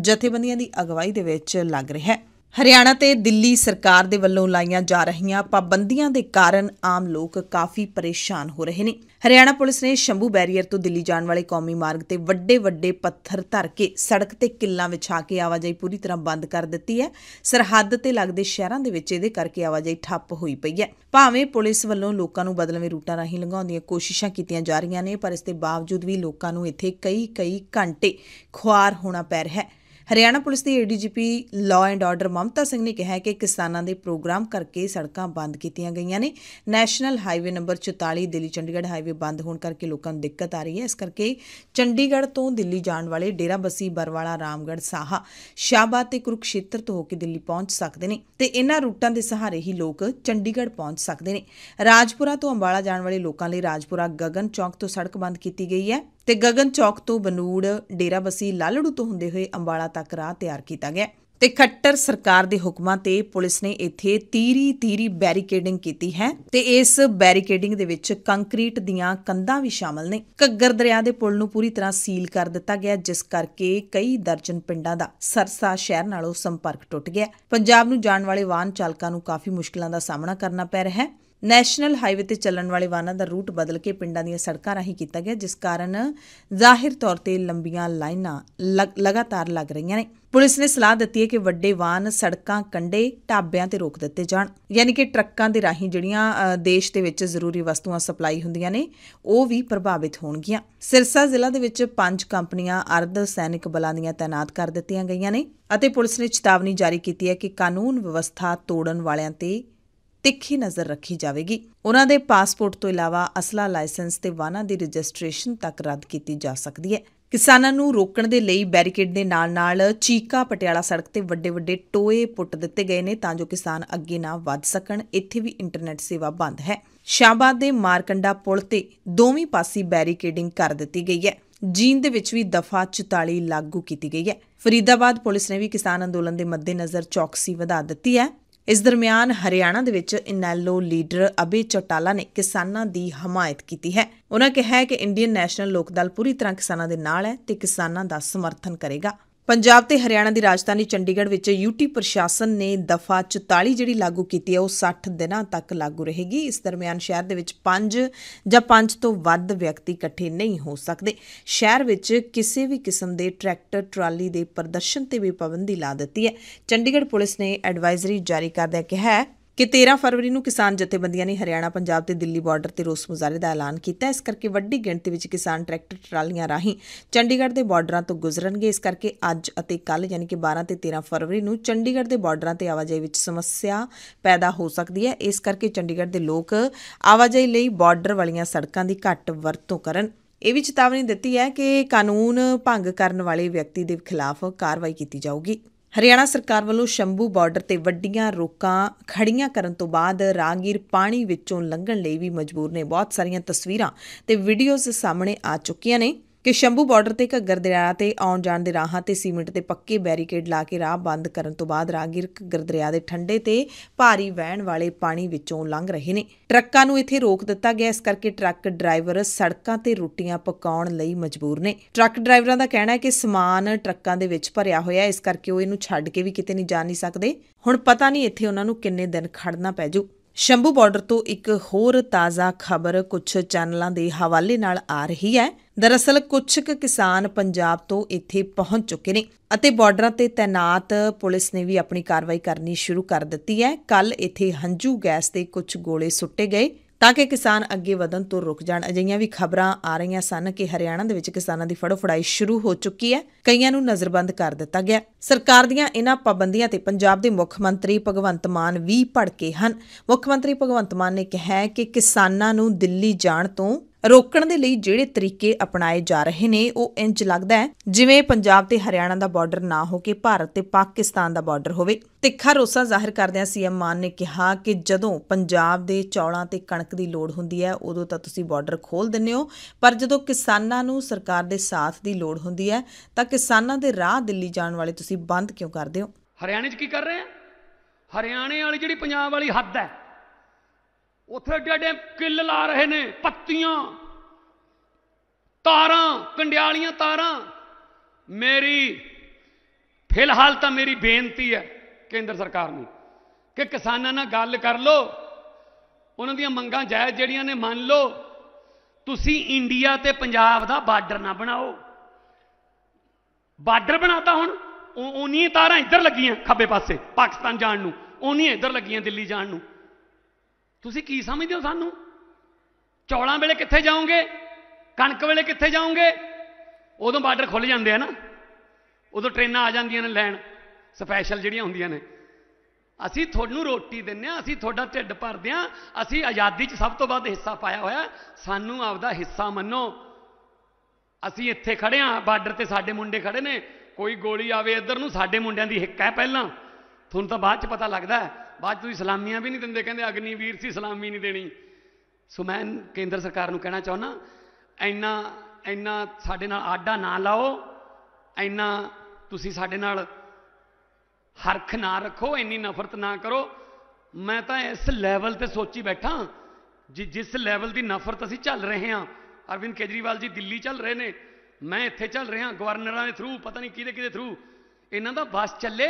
ਜਥੇਬੰਦੀਆਂ ਦੀ ਅਗਵਾਈ ਦੇ ਵਿੱਚ ਲੱਗ ਰਿਹਾ ਹੈ। ਹਰਿਆਣਾ ਤੇ ਦਿੱਲੀ ਸਰਕਾਰ ਦੇ ਵੱਲੋਂ ਲਾਈਆਂ ਜਾ ਰਹੀਆਂ ਪਾਬੰਦੀਆਂ ਦੇ ਕਾਰਨ ਆਮ ਲੋਕ ਕਾਫੀ ਪਰੇਸ਼ਾਨ ਹੋ ਰਹੇ ਨੇ। ਹਰਿਆਣਾ ਪੁਲਿਸ ਨੇ ਸ਼ੰਭੂ ਬੈਰੀਅਰ ਤੋਂ ਦਿੱਲੀ ਜਾਣ ਵਾਲੇ ਕੌਮੀ ਮਾਰਗ ਤੇ ਵੱਡੇ ਵੱਡੇ ਪੱਥਰ ਧਰ ਕੇ ਸੜਕ ਤੇ ਕਿੱਲਾਂ ਵਿਛਾ ਕੇ ਆਵਾਜਾਈ ਪੂਰੀ ਤਰ੍ਹਾਂ ਬੰਦ ਕਰ ਦਿੱਤੀ ਹੈ। ਸਰਹੱਦ ਤੇ ਲੱਗਦੇ ਸ਼ਹਿਰਾਂ ਦੇ ਵਿੱਚ ਇਹਦੇ ਕਰਕੇ ਆਵਾਜਾਈ ਠੱਪ ਹੋਈ ਪਈ ਹੈ। ਭਾਵੇਂ ਪੁਲਿਸ ਵੱਲੋਂ ਲੋਕਾਂ ਨੂੰ ਬਦਲਵੇਂ ਰੂਟਾਂ ਰਾਹੀਂ ਲੰਘਾਉਣ ਦੀਆਂ ਕੋਸ਼ਿਸ਼ਾਂ ਕੀਤੀਆਂ ਜਾ ਰਹੀਆਂ ਨੇ, ਪਰ ਇਸ ਦੇ ਬਾਵਜੂਦ ਵੀ ਲੋਕਾਂ ਨੂੰ ਇੱਥੇ ਕਈ ਕਈ ਘੰਟੇ ਖੁਆਰ ਹੋਣਾ ਪੈ ਰਿਹਾ ਹੈ। Haryana police the ADGP law and order Mamta Singh ਨੇ ਕਿਹਾ ਕਿ ਕਿਸਾਨਾਂ ਦੇ ਪ੍ਰੋਗਰਾਮ ਕਰਕੇ ਸੜਕਾਂ ਬੰਦ ਕੀਤੀਆਂ ਗਈਆਂ ਨੇ। National highway number 44 Delhi Chandigarh highway ਬੰਦ ਹੋਣ ਕਰਕੇ ਲੋਕਾਂ ਨੂੰ ਦਿੱਕਤ ਆ ਰਹੀ ਹੈ। ਇਸ ਕਰਕੇ ਚੰਡੀਗੜ੍ਹ ਤੋਂ ਦਿੱਲੀ ਜਾਣ ਵਾਲੇ ਡੇਰਾਬੱਸੀ ਬਰਵਾਲਾ, ਰਾਮਗੜ੍ਹ, ਸਾਹਾ, ਸ਼ਾਹਬਾਦ ਤੇ ਕੁਰੂਕਸ਼ੇਤਰ ਤੋਂ ਹੋ ਕੇ ਦਿੱਲੀ ਪਹੁੰਚ ਸਕਦੇ ਨੇ ਤੇ ਇਹਨਾਂ ਰੂਟਾਂ ਦੇ ਸਹਾਰੇ ਹੀ ਲੋਕ ਚੰਡੀਗੜ੍ਹ ਪਹੁੰਚ ਸਕਦੇ ਨੇ। ਰਾਜਪੁਰਾ ਤੋਂ ਅੰਬਾਲਾ ਜਾਣ ਵਾਲੇ ਲੋਕਾਂ ਲਈ ਰਾਜਪੁਰਾ ਗਗਨ ਚੌਕ ਤੋਂ ਸੜਕ ਬੰਦ ਕੀਤੀ ਗਈ ਹੈ। ਤੇ ਗਗਨ ਚੌਕ ਤੋਂ ਬਨੂੜ ਡੇਰਾਬੱਸੀ ਲਾਲੜੂ ਤੋਂ ਹੁੰਦੇ ਹੋਏ ਅੰਬਾਲਾ ਤੱਕ ਰਾਹ ਤਿਆਰ ਕੀਤਾ ਗਿਆ। ਤੇ ਖੱਟਰ ਸਰਕਾਰ ਦੇ ਹੁਕਮਾਂ ਤੇ ਪੁਲਿਸ ਨੇ ਇੱਥੇ ਤੀਰੀ ਤੀਰੀ ਬੈਰੀਕੇਡਿੰਗ ਕੀਤੀ ਹੈ ਤੇ ਇਸ ਬੈਰੀਕੇਡਿੰਗ ਦੇ ਵਿੱਚ ਕੰਕਰੀਟ ਦੀਆਂ ਕੰਧਾਂ ਵੀ ਸ਼ਾਮਲ ਨੇ। ਘੱਗਰ ਦਰਿਆ ਦੇ ਪੁਲ ਨੂੰ ਪੂਰੀ ਤਰ੍ਹਾਂ ਸੀਲ ਕਰ ਦਿੱਤਾ ਗਿਆ, ਜਿਸ ਕਰਕੇ ਕਈ ਦਰਜਨ ਪਿੰਡਾਂ ਦਾ ਸਰਸਾ ਸ਼ਹਿਰ ਨਾਲੋਂ ਸੰਪਰਕ ਟੁੱਟ ਗਿਆ। ਪੰਜਾਬ ਨੂੰ ਜਾਣ ਵਾਲੇ ਵਾਹਨ ਚਾਲਕਾਂ ਨੂੰ ਕਾਫੀ ਮੁਸ਼ਕਲਾਂ ਦਾ ਸਾਹਮਣਾ ਕਰਨਾ ਪੈ ਰਿਹਾ ਹੈ। ਨੈਸ਼ਨਲ ਹਾਈਵੇ ਤੇ ਚੱਲਣ ਵਾਲੇ ਵਾਹਨਾਂ ਦਾ ਰੂਟ ਬਦਲ ਕੇ ਪਿੰਡਾਂ ਦੀਆਂ ਸੜਕਾਂ ਰਾਹੀਂ ਕੀਤਾ ਗਿਆ, ਜਿਸ ਕਾਰਨ ਜ਼ਾਹਿਰ ਤੌਰ ਤੇ ਲੰਬੀਆਂ ਲਾਈਨਾਂ ਲਗਾਤਾਰ ਲੱਗ ਰਹੀਆਂ ਨੇ। ਪੁਲਿਸ ਨੇ ਸਲਾਹ ਦਿੱਤੀ ਹੈ ਕਿ ਵੱਡੇ ਵਾਹਨ ਸੜਕਾਂ, ਕੰਢੇ, ਢਾਬਿਆਂ ਤੇ ਰੋਕ ਦਿੱਤੇ ਜਾਣ। ਯਾਨੀ ਕਿ ਟਰੱਕਾਂ ਦੇ ਰਾਹੀਂ ਜਿਹੜੀਆਂ ਦੇਸ਼ ਦੇ ਵਿੱਚ ਜ਼ਰੂਰੀ ਵਸਤੂਆਂ ਸਪਲਾਈ ਹੁੰਦੀਆਂ ਨੇ, ਉਹ ਵੀ ਪ੍ਰਭਾਵਿਤ ਹੋਣਗੀਆਂ। ਸਿਰਸਾ ਜ਼ਿਲ੍ਹਾ ਦੇ ਵਿੱਚ ਪੰਜ ਕੰਪਨੀਆਂ ਅਰਧ ਸੈਨਿਕ ਬਲਾਂ ਦੀਆਂ ਤਾਇਨਾਤ ਕਰ ਦਿੱਤੀਆਂ ਗਈਆਂ ਨੇ ਅਤੇ ਪੁਲਿਸ ਨੇ ਚੇਤਾਵਨੀ ਜਾਰੀ ਕੀਤੀ ਹੈ ਕਿ ਕਾਨੂੰਨ ਵਿਵਸਥਾ ਤੋੜਨ ਵਾਲਿਆਂ ਤੇ ਤਿੱਖੀ ਨਜ਼ਰ ਰੱਖੀ ਜਾਵੇਗੀ। ਉਹਨਾਂ ਦੇ ਪਾਸਪੋਰਟ ਤੋਂ ਇਲਾਵਾ ਅਸਲਾ ਲਾਇਸੈਂਸ ਤੇ ਵਾਹਨਾਂ ਦੀ ਰਜਿਸਟ੍ਰੇਸ਼ਨ ਤੱਕ ਰੱਦ ਕੀਤੀ ਜਾ ਸਕਦੀ ਹੈ। ਕਿਸਾਨਾਂ ਨੂੰ ਰੋਕਣ ਦੇ ਲਈ ਬੈਰੀਕੇਡ ਦੇ ਨਾਲ-ਨਾਲ ਚੀਕਾ ਪਟਿਆਲਾ ਸੜਕ ਤੇ ਵੱਡੇ-ਵੱਡੇ ਟੋਏ ਪੁੱਟ ਦਿੱਤੇ ਗਏ ਨੇ ਤਾਂ ਜੋ ਕਿਸਾਨ ਅੱਗੇ ਨਾ ਵੱਧ ਸਕਣ। ਇੱਥੇ ਵੀ ਇੰਟਰਨੈਟ ਸੇਵਾ ਬੰਦ ਹੈ। ਸ਼ਾਹਬਾਦ ਦੇ ਮਾਰਕੰਡਾ ਪੁਲ ਤੇ ਦੋਵੇਂ ਪਾਸੇ ਬੈਰੀਕੇਡਿੰਗ ਕਰ ਦਿੱਤੀ ਗਈ ਹੈ। ਜੀਨ ਦੇ ਵਿੱਚ ਵੀ ਦਫਾ 44 ਲਾਗੂ ਕੀਤੀ ਗਈ ਹੈ। ਫਰੀਦਾਬਾਦ ਪੁਲਿਸ ਨੇ ਵੀ ਕਿਸਾਨ ਅੰਦੋਲਨ ਦੇ ਮੱਦੇਨਜ਼ਰ ਚੌਕਸੀ ਵਧਾ ਦਿੱਤੀ ਹੈ। ਇਸ ਦਰਮਿਆਨ ਹਰਿਆਣਾ ਦੇ ਵਿੱਚ ਇਨੈਲੋ ਲੀਡਰ ਅਬੇ ਚੌਟਾਲਾ ਨੇ ਕਿਸਾਨਾਂ ਦੀ ਹਮਾਇਤ ਕੀਤੀ ਹੈ। ਉਹਨਾਂ ਕਿਹਾ ਹੈ ਕਿ ਇੰਡੀਅਨ ਨੈਸ਼ਨਲ ਲੋਕ ਦਲ ਪੂਰੀ ਤਰ੍ਹਾਂ ਕਿਸਾਨਾਂ ਦੇ ਨਾਲ ਹੈ ਤੇ ਕਿਸਾਨਾਂ ਦਾ ਸਮਰਥਨ ਕਰੇਗਾ। ਪੰਜਾਬ ਤੇ ਹਰਿਆਣਾ ਦੀ ਰਾਜਧਾਨੀ ਚੰਡੀਗੜ੍ਹ ਵਿੱਚ ਯੂਟੀ ਪ੍ਰਸ਼ਾਸਨ ਨੇ ਦਫਾ 44 ਜਿਹੜੀ ਲਾਗੂ ਕੀਤੀ ਹੈ, ਉਹ 60 ਦਿਨਾਂ ਤੱਕ ਲਾਗੂ ਰਹੇਗੀ। ਇਸ ਦਰਮਿਆਨ ਸ਼ਹਿਰ ਦੇ ਵਿੱਚ 5 ਜਾਂ 5 ਤੋਂ ਵੱਧ ਵਿਅਕਤੀ ਇਕੱਠੇ ਨਹੀਂ ਹੋ ਸਕਦੇ। ਸ਼ਹਿਰ ਵਿੱਚ ਕਿਸੇ ਵੀ ਕਿਸਮ ਦੇ ਟਰੈਕਟਰ, ਟਰਾਲੀ ਦੇ ਪ੍ਰਦਰਸ਼ਨ ਤੇ ਵੀ ਪਾਬੰਦੀ ਲਾ ਦਿੱਤੀ ਹੈ। ਚੰਡੀਗੜ੍ਹ ਪੁਲਿਸ ਨੇ ਐਡਵਾਈਜ਼ਰੀ ਜਾਰੀ ਕਰਦਿਆਂ ਕਿਹਾ ਹੈ ਕਿ 13 ਫਰਵਰੀ ਨੂੰ ਕਿਸਾਨ ਜਥੇਬੰਦੀਆਂ ਨੇ ਹਰਿਆਣਾ, ਪੰਜਾਬ ਤੇ ਦਿੱਲੀ ਬਾਰਡਰ ਤੇ ਰੋਸ ਮੁਜ਼ਾਹਰੇ ਦਾ ਐਲਾਨ ਕੀਤਾ। ਇਸ ਕਰਕੇ ਵੱਡੀ ਗਿਣਤੀ ਵਿੱਚ ਕਿਸਾਨ ਟਰੈਕਟਰ, ਟਰਾਲੀਆਂ ਰਾਹੀਂ ਚੰਡੀਗੜ੍ਹ ਦੇ ਬਾਰਡਰਾਂ ਤੋਂ ਗੁਜ਼ਰਨਗੇ। ਇਸ ਕਰਕੇ ਅੱਜ ਅਤੇ ਕੱਲ ਯਾਨੀ ਕਿ 12 ਤੇ 13 ਫਰਵਰੀ ਨੂੰ ਚੰਡੀਗੜ੍ਹ ਦੇ ਬਾਰਡਰਾਂ ਤੇ ਆਵਾਜਾਈ ਵਿੱਚ ਸਮੱਸਿਆ ਪੈਦਾ ਹੋ ਸਕਦੀ ਹੈ। ਇਸ ਕਰਕੇ ਚੰਡੀਗੜ੍ਹ ਦੇ ਲੋਕ ਆਵਾਜਾਈ ਲਈ ਬਾਰਡਰ ਵਾਲੀਆਂ ਸੜਕਾਂ ਦੀ ਘੱਟ ਵਰਤੋਂ ਕਰਨ। ਇਹ ਵੀ ਚੇਤਾਵਨੀ ਦਿੱਤੀ ਹੈ ਕਿ ਕਾਨੂੰਨ ਭੰਗ ਕਰਨ ਵਾਲੇ ਵਿਅਕਤੀ ਦੇ ਖਿਲਾਫ ਕਾਰਵਾਈ ਕੀਤੀ ਜਾਊਗੀ। ਹਰਿਆਣਾ ਸਰਕਾਰ ਵੱਲੋਂ ਸ਼ੰਭੂ ਬਾਰਡਰ ਤੇ ਵੱਡੀਆਂ ਰੋਕਾਂ ਖੜੀਆਂ ਕਰਨ ਤੋਂ ਬਾਅਦ ਰਾਗੀਰ ਪਾਣੀ ਵਿੱਚੋਂ ਲੰਘਣ ਲਈ ਵੀ ਮਜਬੂਰ ਨੇ। ਬਹੁਤ ਸਾਰੀਆਂ ਤਸਵੀਰਾਂ ਤੇ ਵੀਡੀਓਜ਼ ਸਾਹਮਣੇ ਆ ਚੁੱਕੀਆਂ ਨੇ। ਕਿ ਸ਼ੰਭੂ ਬਾਰਡਰ ਤੇ ਘੱਗਰ ਦਰਿਆ ਤੇ ਆਉਣ ਜਾਣ ਦੇ ਰਾਹਾਂ ਤੇ ਸੀਮਿੰਟ ਦੇ ਪੱਕੇ ਬੈਰੀਕੇਡ ਲਾ ਕੇ ਰਾਹ ਬੰਦ ਕਰਨ ਤੋਂ ਬਾਅਦ ਰਾਹਗੀਰ ਘੱਗਰ ਦਰਿਆ ਦੇ ਠੰਡੇ ਤੇ ਭਾਰੀ ਵਹਿਣ ਵਾਲੇ ਪਾਣੀ ਵਿੱਚੋਂ ਲੰਘ ਰਹੇ ਨੇ। ਟਰੱਕਾਂ ਨੂੰ ਇੱਥੇ ਰੋਕ ਦਿੱਤਾ ਗਿਆ, ਇਸ ਕਰਕੇ ਟਰੱਕ ਡਰਾਈਵਰ ਸੜਕਾਂ ਤੇ ਰੋਟੀਆਂ ਪਕਾਉਣ ਲਈ ਮਜਬੂਰ ਨੇ। ਟਰੱਕ ਡਰਾਈਵਰਾਂ ਦਾ ਕਹਿਣਾ ਹੈ ਕਿ ਸਮਾਨ ਟਰੱਕਾਂ ਦੇ ਵਿੱਚ ਭਰਿਆ ਹੋਇਆ ਇਸ ਕਰਕੇ ਉਹ ਇਹਨੂੰ ਛੱਡ ਕੇ ਵੀ ਕਿਤੇ ਨਹੀਂ ਜਾ ਨਹੀਂ ਸਕਦੇ। ਹੁਣ ਪਤਾ ਨਹੀਂ ਇੱਥੇ ਉਹਨਾਂ ਨੂੰ ਕਿੰਨੇ ਦਿਨ ਖੜਨਾ ਪੈ ਜਾਊ ਸ਼ੰਭੂ ਬਾਰਡਰ ਤੋਂ ਇੱਕ ਹੋਰ ਤਾਜ਼ਾ ਖਬਰ ਕੁਝ ਚੈਨਲਾਂ ਦੇ ਹਵਾਲੇ ਨਾਲ ਆ ਰਹੀ ਹੈ। ਦਰਅਸਲ ਕੁਝ ਕੁ ਕਿਸਾਨ ਪੰਜਾਬ ਤੋਂ ਇੱਥੇ ਪਹੁੰਚ ਚੁੱਕੇ ਨੇ ਅਤੇ ਬਾਰਡਰਾਂ ਤੇ ਤਾਇਨਾਤ ਪੁਲਿਸ ਨੇ ਵੀ ਆਪਣੀ ਕਾਰਵਾਈ ਕਰਨੀ ਸ਼ੁਰੂ ਕਰ ਦਿੱਤੀ ਹੈ। ਕੱਲ ਇੱਥੇ ਹੰਝੂ ਗੈਸ ਦੇ ਕੁਝ ਗੋਲੇ ਸੁੱਟੇ ਗਏ। ਤਾਂ ਕਿ ਕਿਸਾਨ ਅੱਗੇ ਵਧਣ ਤੋਂ ਰੁਕ ਜਾਣ। ਅਜਿਹੀਆਂ ਵੀ ਖਬਰਾਂ ਆ ਰਹੀਆਂ ਸਨ ਕਿ ਹਰਿਆਣਾ ਦੇ ਵਿੱਚ ਕਿਸਾਨਾਂ ਦੀ ਫੜੋ ਫੜਾਈ ਸ਼ੁਰੂ ਹੋ ਚੁੱਕੀ ਹੈ। ਕਈਆਂ ਨੂੰ ਨਜ਼ਰਬੰਦ ਕਰ ਦਿੱਤਾ ਗਿਆ। ਸਰਕਾਰ ਦੀਆਂ ਇਹਨਾਂ ਪਾਬੰਦੀਆਂ ਤੇ ਪੰਜਾਬ ਦੇ ਮੁੱਖ ਮੰਤਰੀ ਭਗਵੰਤ ਮਾਨ ਵੀ ਭੜਕੇ ਹਨ। ਮੁੱਖ ਮੰਤਰੀ ਭਗਵੰਤ ਮਾਨ ਨੇ ਕਿਹਾ ਹੈ ਕਿ ਕਿਸਾਨਾਂ ਨੂੰ ਦਿੱਲੀ ਜਾਣ ਤੋਂ ਰੋਕਣ ਦੇ ਲਈ ਜਿਹੜੇ ਤਰੀਕੇ ਅਪਣਾਏ ਜਾ ਰਹੇ ਨੇ, ਉਹ ਇੰਜ ਲੱਗਦਾ ਹੈ, ਜਿਵੇਂ ਪੰਜਾਬ ਤੇ ਹਰਿਆਣਾ ਦਾ ਬਾਰਡਰ ਨਾ ਹੋ ਕੇ ਭਾਰਤ ਤੇ ਪਾਕਿਸਤਾਨ ਦਾ ਬਾਰਡਰ ਹੋਵੇ। ਤਿੱਖਾ ਰੋਸਾ ਜ਼ਾਹਿਰ ਕਰਦਿਆਂ ਸੀਐਮ ਮਾਨ ਨੇ ਕਿਹਾ ਕਿ ਜਦੋਂ ਪੰਜਾਬ ਦੇ ਚੌਲਾਂ ਤੇ ਕਣਕ ਦੀ ਲੋੜ ਹੁੰਦੀ ਹੈ, ਉਦੋਂ ਤਾਂ ਤੁਸੀਂ ਬਾਰਡਰ ਖੋਲ ਦਿੰਦੇ ਹੋ। ਪਰ ਜਦੋਂ ਕਿਸਾਨਾਂ ਨੂੰ ਸਰਕਾਰ ਦੇ ਸਾਥ ਦੀ ਲੋੜ ਹੁੰਦੀ ਹੈ, ਤਾਂ ਕਿਸਾਨਾਂ ਦੇ ਰਾਹ ਦਿੱਲੀ ਜਾਣ ਵਾਲੇ ਤੁਸੀਂ ਬੰਦ ਕਿਉਂ ਕਰਦੇ ਹੋ? ਹਰਿਆਣੇ 'ਚ ਕੀ ਕਰ ਰਹੇ ਆ? ਹਰਿਆਣੇ ਵਾਲੀ ਜਿਹੜੀ ਪੰਜਾਬ ਵਾਲੀ ਹੱਦ ਹੈ ਉੱਥੇ ਏਡੇ ਏਡੇ ਕਿੱਲ ਲਾ ਰਹੇ ਨੇ, ਪੱਤੀਆਂ, ਤਾਰਾਂ ਕੰਡਿਆਲੀਆਂ ਤਾਰਾਂ। ਮੇਰੀ, ਫਿਲਹਾਲ ਤਾਂ ਮੇਰੀ ਬੇਨਤੀ ਹੈ ਕੇਂਦਰ ਸਰਕਾਰ ਨੂੰ ਕਿ ਕਿਸਾਨਾਂ ਨਾਲ ਗੱਲ ਕਰ ਲਓ। ਉਹਨਾਂ ਦੀਆਂ ਮੰਗਾਂ ਜਾਇਜ਼ ਜਿਹੜੀਆਂ ਨੇ ਮੰਨ ਲਓ। ਤੁਸੀਂ ਇੰਡੀਆ ਤੇ ਪੰਜਾਬ ਦਾ ਬਾਰਡਰ ਨਾ ਬਣਾਓ। ਬਾਰਡਰ ਬਣਾਤਾ ਹੁਣ ਉਨੀਆਂ ਤਾਰਾਂ ਇੱਧਰ ਲੱਗੀਆਂ ਖੱਬੇ ਪਾਸੇ, ਪਾਕਿਸਤਾਨ ਜਾਣ ਨੂੰ। ਉਨੀਆਂ ਇੱਧਰ ਲੱਗੀਆਂ ਦਿੱਲੀ ਜਾਣ ਨੂੰ। ਤੁਸੀਂ ਕੀ ਸਮਝਦੇ ਹੋ ਸਾਨੂੰ? ਚੌਲਾਂ ਵੇਲੇ ਕਿੱਥੇ ਜਾਓਗੇ? ਕਣਕ ਵੇਲੇ ਕਿੱਥੇ ਜਾਓਗੇ? ਉਦੋਂ ਬਾਰਡਰ ਖੁੱਲ ਜਾਂਦੇ ਆ ਨਾ। ਉਦੋਂ ਟ੍ਰੇਨਾਂ ਆ ਜਾਂਦੀਆਂ ਨੇ ਲੈਣ। ਸਪੈਸ਼ਲ ਜਿਹੜੀਆਂ ਹੁੰਦੀਆਂ ਨੇ। ਅਸੀਂ ਤੁਹਾਨੂੰ ਰੋਟੀ ਦਿੰਨੇ ਆ ਅਸੀਂ ਤੁਹਾਡਾ ਢਿੱਡ ਭਰਦੇ ਆ ਅਸੀਂ ਆਜ਼ਾਦੀ 'ਚ ਸਭ ਤੋਂ ਵੱਧ ਹਿੱਸਾ ਪਾਇਆ ਹੋਇਆ। ਸਾਨੂੰ ਆਪਦਾ ਹਿੱਸਾ ਮੰਨੋ। ਅਸੀਂ ਇੱਥੇ ਖੜੇ ਆ ਬਾਰਡਰ ਤੇ ਸਾਡੇ ਮੁੰਡੇ ਖੜੇ ਨੇ। ਕੋਈ ਗੋਲੀ ਆਵੇ ਇੱਧਰ ਨੂੰ, ਸਾਡੇ ਮੁੰਡਿਆਂ ਦੀ ਹਿੱਕ ਹੈ ਪਹਿਲਾਂ। ਤੁਹਾਨੂੰ ਤਾਂ ਬਾਅਦ 'ਚ ਪਤਾ ਲੱਗਦਾ ਬਾਅਦ 'ਚ ਤੁਸੀਂ ਸਲਾਮੀਆਂ ਵੀ ਨਹੀਂ ਦਿੰਦੇ, ਕਹਿੰਦੇ ਅਗਨੀਵੀਰ ਸੀ, ਸਲਾਮੀ ਨਹੀਂ ਦੇਣੀ। ਸੋ ਮੈਂ ਕੇਂਦਰ ਸਰਕਾਰ ਨੂੰ ਕਹਿਣਾ ਚਾਹੁੰਦਾ, ਇੰਨਾ ਇੰਨਾ ਸਾਡੇ ਨਾਲ ਆਡਾ ਨਾ ਲਾਓ, ਇੰਨਾ ਤੁਸੀਂ ਸਾਡੇ ਨਾਲ ਹਰਖ ਨਾ ਰੱਖੋ, ਇੰਨੀ ਨਫ਼ਰਤ ਨਾ ਕਰੋ। ਮੈਂ ਤਾਂ ਇਸ ਲੈਵਲ ਤੇ ਸੋਚੀ ਬੈਠਾ ਜਿਸ ਲੈਵਲ ਦੀ ਨਫ਼ਰਤ ਅਸੀਂ ਚੱਲ ਰਹੇ ਹਾਂ। ਅਰਵਿੰਦ ਕੇਜਰੀਵਾਲ ਜੀ ਦਿੱਲੀ ਚੱਲ ਰਹੇ ਨੇ, ਮੈਂ ਇੱਥੇ ਚੱਲ ਰਿਹਾ, ਗਵਰਨਰਾਂ ਦੇ ਥਰੂ ਪਤਾ ਨਹੀਂ ਕਿਹਦੇ ਕਿਹਦੇ ਥਰੂ ਇਹਨਾਂ ਦਾ ਬਸ ਚੱਲੇ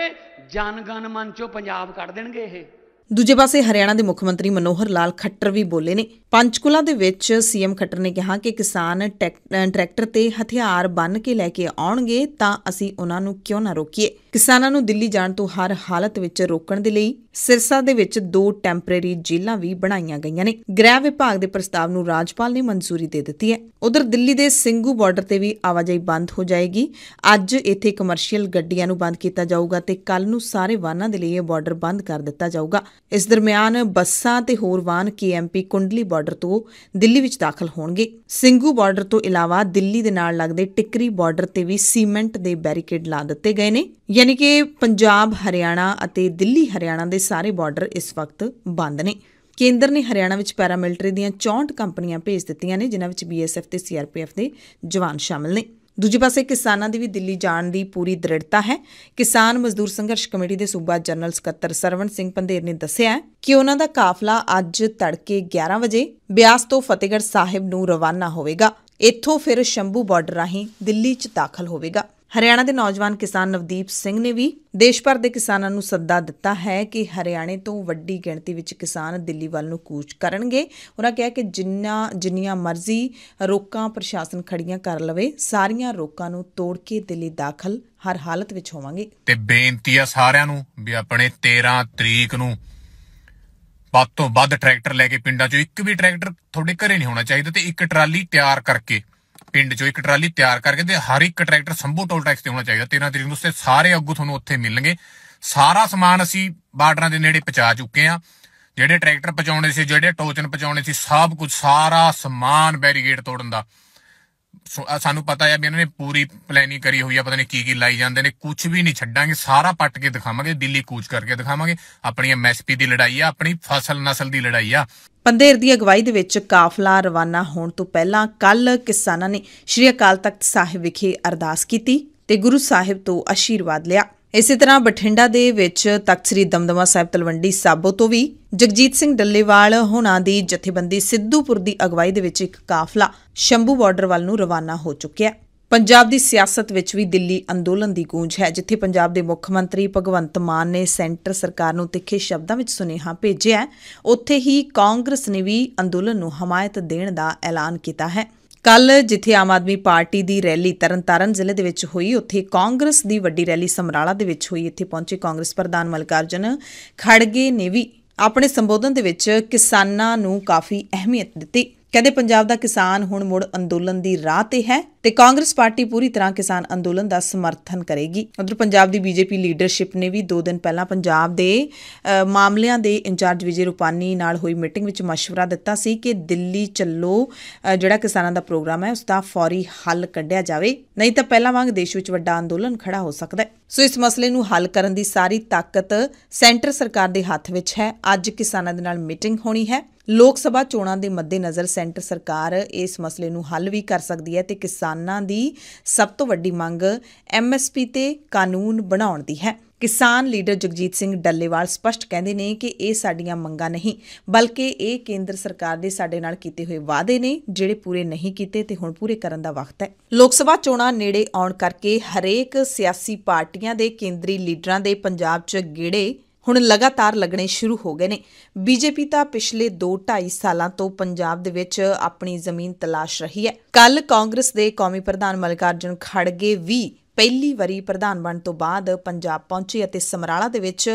ਜਨ ਗਨ ਮਨ ਚੋਂ ਪੰਜਾਬ ਕੱਢ ਦੇਣਗੇ ਇਹ। ਦੂਜੇ ਪਾਸੇ ਹਰਿਆਣਾ ਦੇ ਮੁੱਖ ਮੰਤਰੀ ਮਨੋਹਰ ਲਾਲ ਖੱਟਰ ਵੀ ਬੋਲੇ ਨੇ ਪੰਚਕੁਲਾ ਦੇ ਵਿੱਚ ਸੀਐਮ ਖੱਟਰ ਨੇ ਕਿਹਾ ਕਿ ਕਿਸਾਨ ਟਰੈਕਟਰ ਤੇ ਹਥਿਆਰ ਬੰਨ ਕੇ ਲੈ ਕੇ ਆਉਣਗੇ ਤਾਂ ਅਸੀਂ ਉਹਨਾਂ ਨੂੰ ਕਿਉਂ ਨਾ ਰੋਕੀਏ? ਕਿਸਾਨਾਂ ਨੂੰ ਦਿੱਲੀ ਜਾਣ ਤੋਂ ਹਰ ਹਾਲਤ ਵਿੱਚ ਰੋਕਣ ਦੇ ਲਈ ਸਿਰਸਾ ਦੇ ਵਿੱਚ ਦੋ ਟੈਂਪਰੇਰੀ ਜੇਲ੍ਹਾਂ ਵੀ ਬਣਾਈਆਂ ਗਈਆਂ ਨੇ। ਗ੍ਰਹਿ ਵਿਭਾਗ ਦੇ ਪ੍ਰਸਤਾਵ ਨੂੰ ਰਾਜਪਾਲ ਨੇ ਮਨਜ਼ੂਰੀ ਦੇ ਦਿੱਤੀ ਹੈ। ਉਧਰ ਦਿੱਲੀ ਦੇ ਸਿੰਘੂ ਬਾਰਡਰ ਤੇ ਵੀ ਆਵਾਜਾਈ ਬੰਦ ਹੋ ਜਾਏਗੀ। ਅੱਜ ਇੱਥੇ ਕਮਰਸ਼ੀਅਲ ਗੱਡੀਆਂ ਨੂੰ ਬੰਦ ਕੀਤਾ ਜਾਊਗਾ ਤੇ ਕੱਲ ਨੂੰ ਸਾਰੇ ਵਾਹਨਾਂ ਦੇ ਲਈ ਇਹ ਬਾਰਡਰ ਬੰਦ ਕਰ ਦਿੱਤਾ ਜਾਊਗਾ। ਇਸ ਦਰਮਿਆਨ ਬੱਸਾਂ ਤੇ ਹੋਰ ਵਾਹਨ ਕੇਐਮਪੀ ਕੁੰਡਲੀ ਬਾਰਡਰ ਤੋਂ ਦਿੱਲੀ ਵਿੱਚ ਦਾਖਲ ਹੋਣਗੇ। ਸਿੰਘੂ ਬਾਰਡਰ ਤੋਂ ਇਲਾਵਾ ਦਿੱਲੀ ਦੇ ਨਾਲ ਲੱਗਦੇ ਟਿਕਰੀ ਬਾਰਡਰ ਤੇ ਵੀ ਸੀਮੈਂਟ ਦੇ ਬੈਰੀਕੇਡ ਲਾ ਦਿੱਤੇ ਗਏ ਨੇ। ਯਾਨੀ ਕਿ ਪੰਜਾਬ, ਹਰਿਆਣਾ ਅਤੇ ਦਿੱਲੀ, ਹਰਿਆਣਾ ਦੇ ਸਾਰੇ ਬਾਰਡਰ ਇਸ ਵਕਤ ਬੰਦ ਨੇ। ਕੇਂਦਰ ਨੇ ਹਰਿਆਣਾ ਵਿੱਚ ਪੈਰਾਮਿਲਟਰੀ ਦੀਆਂ 64 ਕੰਪਨੀਆਂ ਭੇਜ ਦਿੱਤੀਆਂ ਨੇ, ਜਿਨ੍ਹਾਂ ਵਿੱਚ ਬੀਐਸਐਫ ਤੇ ਸੀਆਰਪੀਐਫ ਦੇ ਜਵਾਨ ਸ਼ਾਮਲ ਨੇ। ਦੂਜੇ ਪਾਸੇ ਕਿਸਾਨਾਂ ਦੀ ਵੀ ਦਿੱਲੀ ਜਾਣ ਦੀ ਪੂਰੀ ਦ੍ਰਿੜਤਾ ਹੈ। ਕਿਸਾਨ ਮਜ਼ਦੂਰ ਸੰਘਰਸ਼ ਕਮੇਟੀ ਦੇ ਸੂਬਾ ਜਨਰਲ ਸਕੱਤਰ ਸਰਵਣ ਸਿੰਘ ਪੰਧੇਰ ਨੇ ਦੱਸਿਆ ਕਿ ਉਹਨਾਂ ਦਾ ਕਾਫਲਾ ਅੱਜ ਤੜਕੇ 11 ਵਜੇ ਬਿਆਸ ਤੋਂ ਫਤਿਹਗੜ੍ਹ ਸਾਹਿਬ ਨੂੰ ਰਵਾਨਾ ਹੋਵੇਗਾ। ਇੱਥੋਂ ਫਿਰ ਸ਼ੰਭੂ ਬਾਰਡਰ ਰਾਹੀਂ ਦਿੱਲੀ 'ਚ ਦਾਖਲ ਹੋਵੇਗਾ। ਹਰਿਆਣਾ ਦੇ ਨੌਜਵਾਨ ਕਿਸਾਨ ਨਵਦੀਪ ਸਿੰਘ ਨੇ ਵੀ ਦੇਸ਼ ਭਰ ਦੇ ਕਿਸਾਨਾਂ ਨੂੰ ਸੱਦਾ ਦਿੱਤਾ ਹੈ ਕਿ ਹਰਿਆਣੇ ਤੋਂ ਵੱਡੀ ਗਿਣਤੀ ਵਿੱਚ ਕਿਸਾਨ ਦਿੱਲੀ ਵੱਲ ਨੂੰ ਕੂਚ ਕਰਨਗੇ। ਉਹਨਾਂ ਕਿਹਾ ਕਿ ਜਿੰਨਾ, ਜਿੰਨੀਆਂ ਮਰਜ਼ੀ ਰੋਕਾਂ ਪ੍ਰਸ਼ਾਸਨ ਖੜੀਆਂ ਕਰ ਲਵੇ, ਸਾਰੀਆਂ ਰੋਕਾਂ ਨੂੰ ਤੋੜ ਕੇ ਦਿੱਲੀ ਦਾਖਲ ਹਰ ਹਾਲਤ ਵਿੱਚ ਹੋਵਾਂਗੇ। ਤੇ ਬੇਨਤੀ ਆ ਸਾਰਿਆਂ ਨੂੰ ਵੀ ਆਪਣੇ 13 ਤਰੀਕ ਨੂੰ ਵੱਧ ਤੋਂ ਵੱਧ ਟਰੈਕਟਰ ਲੈ ਕੇ ਪਿੰਡਾਂ ਚ ਇੱਕ ਵੀ ਟਰੈਕਟਰ ਤੁਹਾਡੇ ਘਰੇ ਨਹੀਂ ਹੋਣਾ ਚਾਹੀਦਾ ਤੇ ਇੱਕ ਟਰਾਲੀ ਤਿਆਰ ਕਰਕੇ ਪਿੰਡ 'ਚੋਂ ਇੱਕ ਟਰਾਲੀ ਤਿਆਰ ਕਰਕੇ ਤੇ ਹਰ ਇੱਕ ਟਰੈਕਟਰ ਸੰਭੂ ਟੋਲ ਟੈਕਸ ਤੇ ਹੋਣਾ ਚਾਹੀਦਾ। 13 ਤਰੀਕ ਨੂੰ ਉਸੇ ਸਾਰੇ ਅੱਗੂ ਤੁਹਾਨੂੰ ਉੱਥੇ ਮਿਲਣਗੇ। ਸਾਰਾ ਸਮਾਨ ਅਸੀਂ ਬਾਰਡਰਾਂ ਦੇ ਨੇੜੇ ਪਹੁੰਚਾ ਚੁੱਕੇ ਆ ਜਿਹੜੇ ਟਰੈਕਟਰ ਪਹੁੰਚਾਉਣੇ ਸੀ, ਜਿਹੜੇ ਟੋਚਨ ਪਹੁੰਚਾਉਣੇ ਸੀ, ਸਭ ਕੁਝ, ਸਾਰਾ ਸਮਾਨ ਬੈਰੀਗੇਡ ਤੋੜਨ ਦਾ। ਸਾਨੂੰ ਪਤਾ ਹੈ ਵੀ ਇਹਨਾਂ ਨੇ ਪੂਰੀ ਪਲੈਨਿੰਗ ਕਰੀ ਹੋਈ ਆ, ਪਤਾ ਨਹੀਂ ਕੀ ਕੀ ਲਾਈ ਜਾਂਦੇ ਨੇ। ਕੁਝ ਵੀ ਨਹੀਂ ਛੱਡਾਂਗੇ, ਸਾਰਾ ਪੱਟ ਕੇ ਦਿਖਾਵਾਂਗੇ, ਦਿੱਲੀ ਕੂਚ ਕਰਕੇ ਦਿਖਾਵਾਂਗੇ। ਆਪਣੀ ਐਮਐਸਪੀ ਦੀ ਲੜਾਈ ਆ, ਆਪਣੀ ਫਸਲ ਨਸਲ ਦੀ ਲੜਾਈ ਆ। ਪੰਦੇਰ ਦੀ ਅਗਵਾਈ ਦੇ ਵਿੱਚ ਕਾਫਲਾ ਰਵਾਨਾ ਹੋਣ ਤੋਂ ਪਹਿਲਾਂ ਕੱਲ ਕਿਸਾਨਾਂ ਨੇ ਸ਼੍ਰੀ ਅਕਾਲ ਤਖਤ ਸਾਹਿਬ ਵਿਖੇ ਅਰਦਾਸ ਕੀਤੀ ਤੇ ਗੁਰੂ ਸਾਹਿਬ ਤੋਂ ਆਸ਼ੀਰਵਾਦ ਲਿਆ। ਇਸੇ ਤਰ੍ਹਾਂ ਬਠਿੰਡਾ ਦੇ ਵਿੱਚ ਤਖਤ ਸ੍ਰੀ ਦਮਦਮਾ ਸਾਹਿਬ ਤਲਵੰਡੀ ਸਾਬੋ ਤੋਂ ਵੀ ਜਗਜੀਤ ਸਿੰਘ ਡੱਲੇਵਾਲ ਹੋਣਾ ਦੀ ਜਥੇਬੰਦੀ ਸਿੱਧੂਪੁਰ ਦੀ ਅਗਵਾਈ ਦੇ ਵਿੱਚ ਇੱਕ ਕਾਫਲਾ ਸ਼ੰਭੂ ਬਾਰਡਰ ਵੱਲ ਨੂੰ ਰਵਾਨਾ ਹੋ ਚੁੱਕਿਆ ਪੰਜਾਬ ਦੀ ਸਿਆਸਤ ਵਿੱਚ ਵੀ ਦਿੱਲੀ ਅੰਦੋਲਨ ਦੀ ਗੂੰਜ ਹੈ, ਜਿੱਥੇ ਪੰਜਾਬ ਦੇ ਮੁੱਖ ਮੰਤਰੀ ਭਗਵੰਤ ਮਾਨ ਨੇ ਸੈਂਟਰ ਸਰਕਾਰ ਨੂੰ ਤਿੱਖੇ ਸ਼ਬਦਾਂ ਵਿੱਚ ਸੁਨੇਹਾ ਭੇਜਿਆ ਉੱਥੇ ਹੀ ਕਾਂਗਰਸ ਨੇ ਵੀ ਅੰਦੋਲਨ ਨੂੰ ਹਮਾਇਤ ਦੇਣ ਦਾ ਐਲਾਨ ਕੀਤਾ ਹੈ। ਕੱਲ ਜਿੱਥੇ ਆਮ ਆਦਮੀ ਪਾਰਟੀ ਦੀ ਰੈਲੀ ਤਰਨਤਾਰਨ ਜ਼ਿਲ੍ਹੇ ਦੇ ਵਿੱਚ ਹੋਈ, ਉੱਥੇ ਕਾਂਗਰਸ ਦੀ ਵੱਡੀ ਰੈਲੀ ਸਮਰਾਲਾ ਦੇ ਵਿੱਚ ਹੋਈ। ਇੱਥੇ ਪਹੁੰਚੇ ਕਾਂਗਰਸ ਪ੍ਰਧਾਨ ਮਲਕਾਰਜਨ ਖੜਗੇ ਨੇ ਵੀ ਆਪਣੇ ਸੰਬੋਧਨ ਦੇ ਵਿੱਚ ਕਿਸਾਨਾਂ ਨੂੰ ਕਾਫੀ ਅਹਿਮੀਅਤ ਦਿੱਤੀ। ਕਹਿੰਦੇ ਪੰਜਾਬ ਦਾ ਕਿਸਾਨ ਹੁਣ ਮੁੜ ਅੰਦੋਲਨ ਦੀ ਰਾਹ ਤੇ ਹੈ ਤੇ ਕਾਂਗਰਸ ਪਾਰਟੀ ਪੂਰੀ ਤਰ੍ਹਾਂ ਕਿਸਾਨ ਅੰਦੋਲਨ ਦਾ ਸਮਰਥਨ ਕਰੇਗੀ ਉਧਰ ਪੰਜਾਬ ਦੀ ਬੀਜੇਪੀ ਲੀਡਰਸ਼ਿਪ ਨੇ ਵੀ 2 ਦਿਨ ਪਹਿਲਾਂ ਪੰਜਾਬ ਦੇ ਮਾਮਲਿਆਂ ਦੇ ਇੰਚਾਰਜ ਵਿਜੇ ਰੂਪਾਨੀ ਨਾਲ ਹੋਈ ਮੀਟਿੰਗ ਵਿੱਚ مشورہ ਦਿੱਤਾ ਸੀ ਕਿ ਦਿੱਲੀ ਚੱਲੋ ਜਿਹੜਾ ਕਿਸਾਨਾਂ ਦਾ ਪ੍ਰੋਗਰਾਮ ਹੈ ਉਸ ਦਾ ਫੌਰੀ ਹੱਲ ਕੱਢਿਆ ਜਾਵੇ ਨਹੀਂ ਤਾਂ ਪਹਿਲਾਂ ਵਾਂਗ ਦੇਸ਼ ਵਿੱਚ ਵੱਡਾ ਅੰਦੋਲਨ ਖੜਾ ਹੋ ਸਕਦਾ ਹੈ ਸੋ ਇਸ ਮਸਲੇ ਨੂੰ ਹੱਲ ਕਰਨ ਦੀ ਸਾਰੀ ਤਾਕਤ ਸੈਂਟਰ ਸਰਕਾਰ ਦੇ ਹੱਥ ਵਿੱਚ ਹੈ ਅੱਜ ਕਿਸਾਨਾਂ ਦੇ ਨਾਲ ਮੀਟਿੰਗ ਹੋਣੀ ਹੈ ਲੋਕ ਸਭਾ ਚੋਣਾਂ ਦੇ ਮੱਦੇਨਜ਼ਰ ਸੈਂਟਰ ਸਰਕਾਰ ਇਸ ਮਸਲੇ ਨੂੰ ਹੱਲ ਵੀ ਕਰ ਸਕਦੀ ਹੈ ਤੇ ਕਿਸਾਨਾਂ ਦੀ ਸਭ ਤੋਂ ਵੱਡੀ ਮੰਗ ਐਮਐਸਪੀ ਤੇ ਕਾਨੂੰਨ ਬਣਾਉਣ ਦੀ ਹੈ। ਕਿਸਾਨ ਲੀਡਰ ਜਗਜੀਤ ਸਿੰਘ ਡੱਲੇਵਾਲ ਸਪਸ਼ਟ ਕਹਿੰਦੇ ਨੇ ਕਿ ਇਹ ਸਾਡੀਆਂ ਮੰਗਾਂ ਨਹੀਂ, ਬਲਕਿ ਇਹ ਕੇਂਦਰ ਸਰਕਾਰ ਦੇ ਸਾਡੇ ਨਾਲ ਕੀਤੇ ਹੋਏ ਵਾਅਦੇ ਨੇ, ਜਿਹੜੇ ਪੂਰੇ ਨਹੀਂ ਕੀਤੇ ਤੇ ਹੁਣ ਪੂਰੇ ਕਰਨ ਦਾ ਵਕਤ ਹੈ। ਲੋਕ ਸਭਾ ਚੋਣਾਂ ਨੇੜੇ ਆਉਣ ਕਰਕੇ ਹਰੇਕ ਸਿਆਸੀ ਪਾਰਟੀਆਂ ਦੇ ਕੇਂਦਰੀ ਲੀਡਰਾਂ ਦੇ ਪੰਜਾਬ 'ਚ ਗੇੜੇ ਹੁਣ ਲਗਾਤਾਰ ਲੱਗਣੇ ਸ਼ੁਰੂ ਹੋ ਗਏ ਨੇ। ਬੀਜੇਪੀ ਤਾਂ ਪਿਛਲੇ 2-2.5 ਸਾਲਾਂ ਤੋਂ ਪੰਜਾਬ ਦੇ ਵਿੱਚ ਆਪਣੀ ਜ਼ਮੀਨ ਤਲਾਸ਼ ਰਹੀ ਹੈ। ਕੱਲ ਕਾਂਗਰਸ ਦੇ ਕੌਮੀ ਪ੍ਰਧਾਨ ਮਲਿਕਾਰਜੁਨ ਖੜਗੇ ਵੀ ਪਹਿਲੀ ਵਾਰੀ ਪ੍ਰਧਾਨ ਬਣਨ ਤੋਂ ਬਾਅਦ ਪੰਜਾਬ ਪਹੁੰਚੇ ਅਤੇ ਸਮਰਾਲਾ ਦੇ ਵਿੱਚ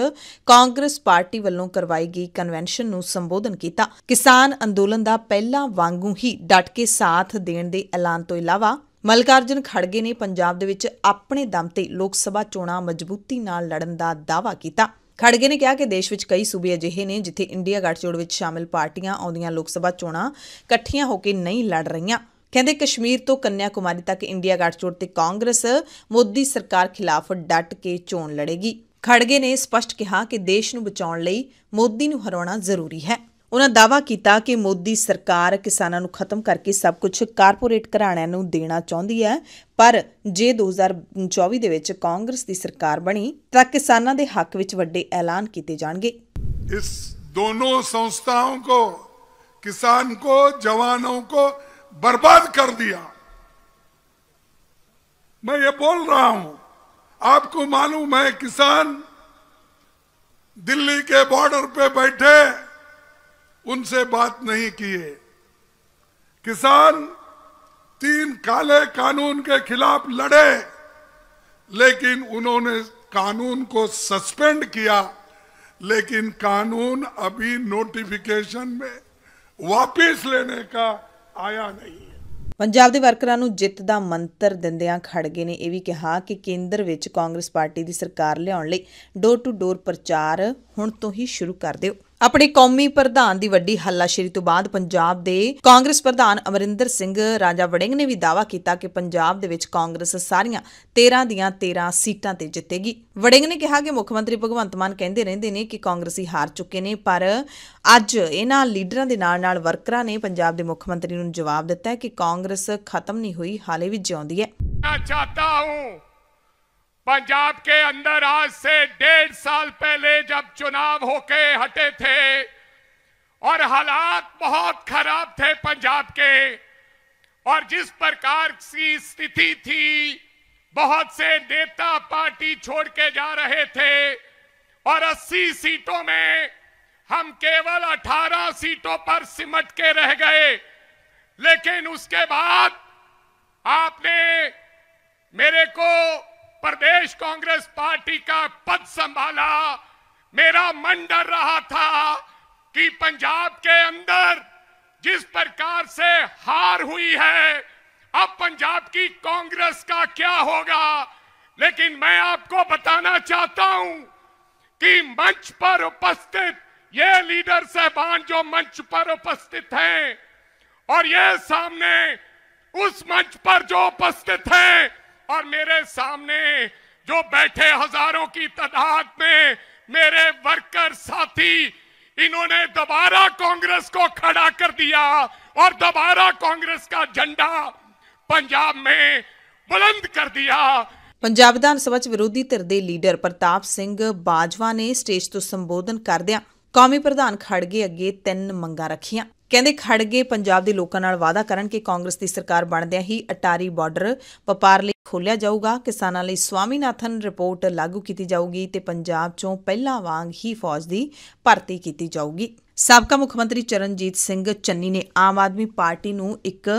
ਕਾਂਗਰਸ ਪਾਰਟੀ ਵੱਲੋਂ ਕਰਵਾਈ ਗਈ ਕਨਵੈਨਸ਼ਨ ਨੂੰ ਸੰਬੋਧਨ ਕੀਤਾ। ਕਿਸਾਨ ਅੰਦੋਲਨ ਦਾ ਪਹਿਲਾਂ ਵਾਂਗੂ ਹੀ ਡਟ ਕੇ ਸਾਥ ਦੇਣ ਦੇ ਐਲਾਨ ਤੋਂ ਇਲਾਵਾ ਮਲਕਾਰਜਨ ਖੜਗੇ ਨੇ ਪੰਜਾਬ ਦੇ ਵਿੱਚ ਆਪਣੇ ਦਮ ਤੇ ਲੋਕ ਸਭਾ ਚੋਣਾਂ ਮਜ਼ਬੂਤੀ ਨਾਲ ਲੜਨ ਦਾ ਦਾਅਵਾ ਕੀਤਾ। ਖੜਗੇ ਨੇ, ਕਿਹਾ ਕਿ ਦੇਸ਼ ਵਿੱਚ ਕਈ ਸੂਬੇ ਅਜਿਹੇ ਨੇ ਜਿੱਥੇ ਇੰਡੀਆ ਗੱਠਜੋੜ ਵਿੱਚ ਸ਼ਾਮਿਲ ਪਾਰਟੀਆਂ ਆਉਂਦੀਆਂ ਲੋਕ ਸਭਾ ਚੋਣਾਂ ਇਕੱਠੀਆਂ ਹੋ ਕੇ ਨਹੀਂ ਲੜ ਰਹੀਆਂ। ਕਹਿੰਦੇ ਕਸ਼ਮੀਰ ਤੋਂ ਕੰਨਿਆ ਕੁਮਾਰੀ ਤੱਕ ਇੰਡੀਆ ਗੱਠਜੋੜ ਤੇ ਕਾਂਗਰਸ ਮੋਦੀ ਸਰਕਾਰ ਖਿਲਾਫ ਡਟ ਕੇ ਚੋਣ ਲੜੇਗੀ। ਖੜਗੇ ਨੇ, ਸਪਸ਼ਟ ਕਿਹਾ ਕਿ ਦੇਸ਼ ਨੂੰ ਬਚਾਉਣ ਲਈ ਮੋਦੀ ਨੂੰ ਹਰਾਉਣਾ ਜ਼ਰੂਰੀ ਹੈ। ਉਹਨਾਂ ਦਾਅਵਾ ਕੀਤਾ ਕਿ ਮੋਦੀ ਸਰਕਾਰ ਕਿਸਾਨਾਂ ਨੂੰ ਖਤਮ ਕਰਕੇ ਸਭ ਕੁਝ ਕਾਰਪੋਰੇਟ ਘਰਾਣਿਆਂ ਨੂੰ ਦੇਣਾ ਚਾਹੁੰਦੀ ਹੈ ਪਰ ਜੇ 2024 ਦੇ ਵਿੱਚ ਕਾਂਗਰਸ ਦੀ ਸਰਕਾਰ ਬਣੀ ਤਾਂ ਕਿਸਾਨਾਂ ਦੇ ਹੱਕ ਵਿੱਚ ਵੱਡੇ ਐਲਾਨ ਕੀਤੇ ਜਾਣਗੇ इस दोनों संस्थाओं को किसान को जवानों को बर्बाद कर दिया मैं ये बोल रहा हूं आपको मालूम है किसान दिल्ली के बॉर्डर पे बैठे उनसे बात नहीं किए किसान तीन काले कानून के खिलाफ लड़े लेकिन उन्होंने कानून को सस्पेंड किया लेकिन कानून अभी नोटिफिकेशन में वापस लेने का आया नहीं है ਪੰਜਾਬ ਦੇ ਵਰਕਰਾਂ ਨੂੰ ਜਿੱਤ ਦਾ ਮੰਤਰ ਦਿੰਦਿਆਂ ਖੜਗੇ ਨੇ ਇਹ ਵੀ ਕਿਹਾ ਕਿ ਕੇਂਦਰ ਵਿੱਚ ਕਾਂਗਰਸ ਪਾਰਟੀ ਦੀ ਸਰਕਾਰ ਲਿਆਉਣ ਲਈ ਡੋਰ ਟੂ ਡੋਰ ਪ੍ਰਚਾਰ ਹੁਣ ਤੋਂ ਹੀ ਸ਼ੁਰੂ ਕਰ ਦਿਓ ਆਪਣੇ ਕੌਮੀ ਪ੍ਰਧਾਨ ਦੀ ਵੱਡੀ ਹੱਲਾਸ਼ੇਰੀ ਤੋਂ ਬਾਅਦ ਪੰਜਾਬ ਦੇ ਕਾਂਗਰਸ ਪ੍ਰਧਾਨ ਅਮਰਿੰਦਰ ਸਿੰਘ ਰਾਜਾ ਵੜਿੰਗ ਨੇ ਵੀ ਦਾਅਵਾ ਕੀਤਾ ਕਿ ਪੰਜਾਬ ਦੇ ਵਿੱਚ ਕਾਂਗਰਸ ਸਾਰੀਆਂ 13 ਦੀਆਂ 13 ਸੀਟਾਂ ਤੇ ਜਿੱਤੇਗੀ। ਵੜਿੰਗ ਨੇ ਕਿਹਾ ਕਿ ਮੁੱਖ ਮੰਤਰੀ ਭਗਵੰਤ ਮਾਨ ਕਹਿੰਦੇ ਰਹਿੰਦੇ ਨੇ ਕਿ ਕਾਂਗਰਸੀ ਹਾਰ ਚੁੱਕੇ ਨੇ, ਪਰ ਅੱਜ ਇਹਨਾਂ ਲੀਡਰਾਂ ਦੇ ਨਾਲ ਨਾਲ ਵਰਕਰਾਂ ਨੇ ਪੰਜਾਬ ਦੇ ਮੁੱਖ ਮੰਤਰੀ ਨੂੰ ਜਵਾਬ ਦਿੱਤਾ ਹੈ ਕਿ ਕਾਂਗਰਸ ਖਤਮ ਨਹੀਂ ਹੋਈ, ਹਾਲੇ ਵੀ ਜਿਉਂਦੀ ਹੈ। ਮੈਂ ਚਾਹਤਾ ਹੂੰ पंजाब के अंदर आज से डेढ़ साल पहले जब चुनाव होके हटे थे, और हालात बहुत खराब थे पंजाब के, और जिस प्रकार की स्थिति थी, बहुत से नेता पार्टी छोड़ के जा रहे थे, और 80 सीटों में हम केवल 18 सीटों पर सिमट के रह गए। लेकिन उसके बाद आपने मेरे को प्रदेश कांग्रेस पार्टी का पद संभाला। मेरा मन डर रहा था कि पंजाब के अंदर जिस प्रकार से हार हुई है, अब पंजाब की कांग्रेस का क्या होगा? लेकिन मैं आपको बताना चाहता हूँ कि मंच पर उपस्थित ये लीडर साहबान जो मंच पर उपस्थित हैं, और ये सामने उस मंच पर जो उपस्थित हैं और मेरे सामने जो बैठे हजारों की तादाद में मेरे वर्कर साथी इन्होंने दोबारा कांग्रेस को खड़ा कर दिया और दोबारा कांग्रेस का झंडा पंजाब में बुलंद कर दिया ਪੰਜਾਬ ਵਿਧਾਨ ਸਭਾ 'ਚ ਵਿਰੋਧੀ ਧਿਰ ਦੇ ਲੀਡਰ ਪ੍ਰਤਾਪ ਸਿੰਘ ਬਾਜਵਾ ਨੇ ਸਟੇਜ ਤੋਂ ਸੰਬੋਧਨ ਕਰਦਿਆਂ ਕੌਮੀ ਪ੍ਰਧਾਨ ਖੜਗੇ ਅੱਗੇ ਤਿੰਨ ਮੰਗਾਂ ਰੱਖੀਆਂ ਕਹਿੰਦੇ ਖੜਗੇ ਪੰਜਾਬ ਦੇ ਲੋਕਾਂ ਨਾਲ ਵਾਅਦਾ ਕਰਨ ਕਿ ਕਾਂਗਰਸ ਦੀ ਸਰਕਾਰ ਬਣਦਿਆਂ ਹੀ ਅਟਾਰੀ ਬਾਰਡਰ ਵਪਾਰ ਲਈ ਖੋਲਿਆ ਜਾਊਗਾ। ਕਿਸਾਨਾਂ ਲਈ ਸਵਾਮੀਨਾਥਨ ਰਿਪੋਰਟ ਲਾਗੂ ਕੀਤੀ ਜਾਊਗੀ ਤੇ ਪੰਜਾਬ 'ਚੋਂ ਪਹਿਲਾਂ ਵਾਂਗ ਹੀ ਫੌਜ ਦੀ ਭਰਤੀ ਕੀਤੀ ਜਾਊਗੀ। ਸਾਬਕਾ ਮੁੱਖ ਮੰਤਰੀ ਚਰਨਜੀਤ ਸਿੰਘ ਚੰਨੀ ਨੇ ਆਮ ਆਦਮੀ ਪਾਰਟੀ ਨੂੰ ਇੱਕ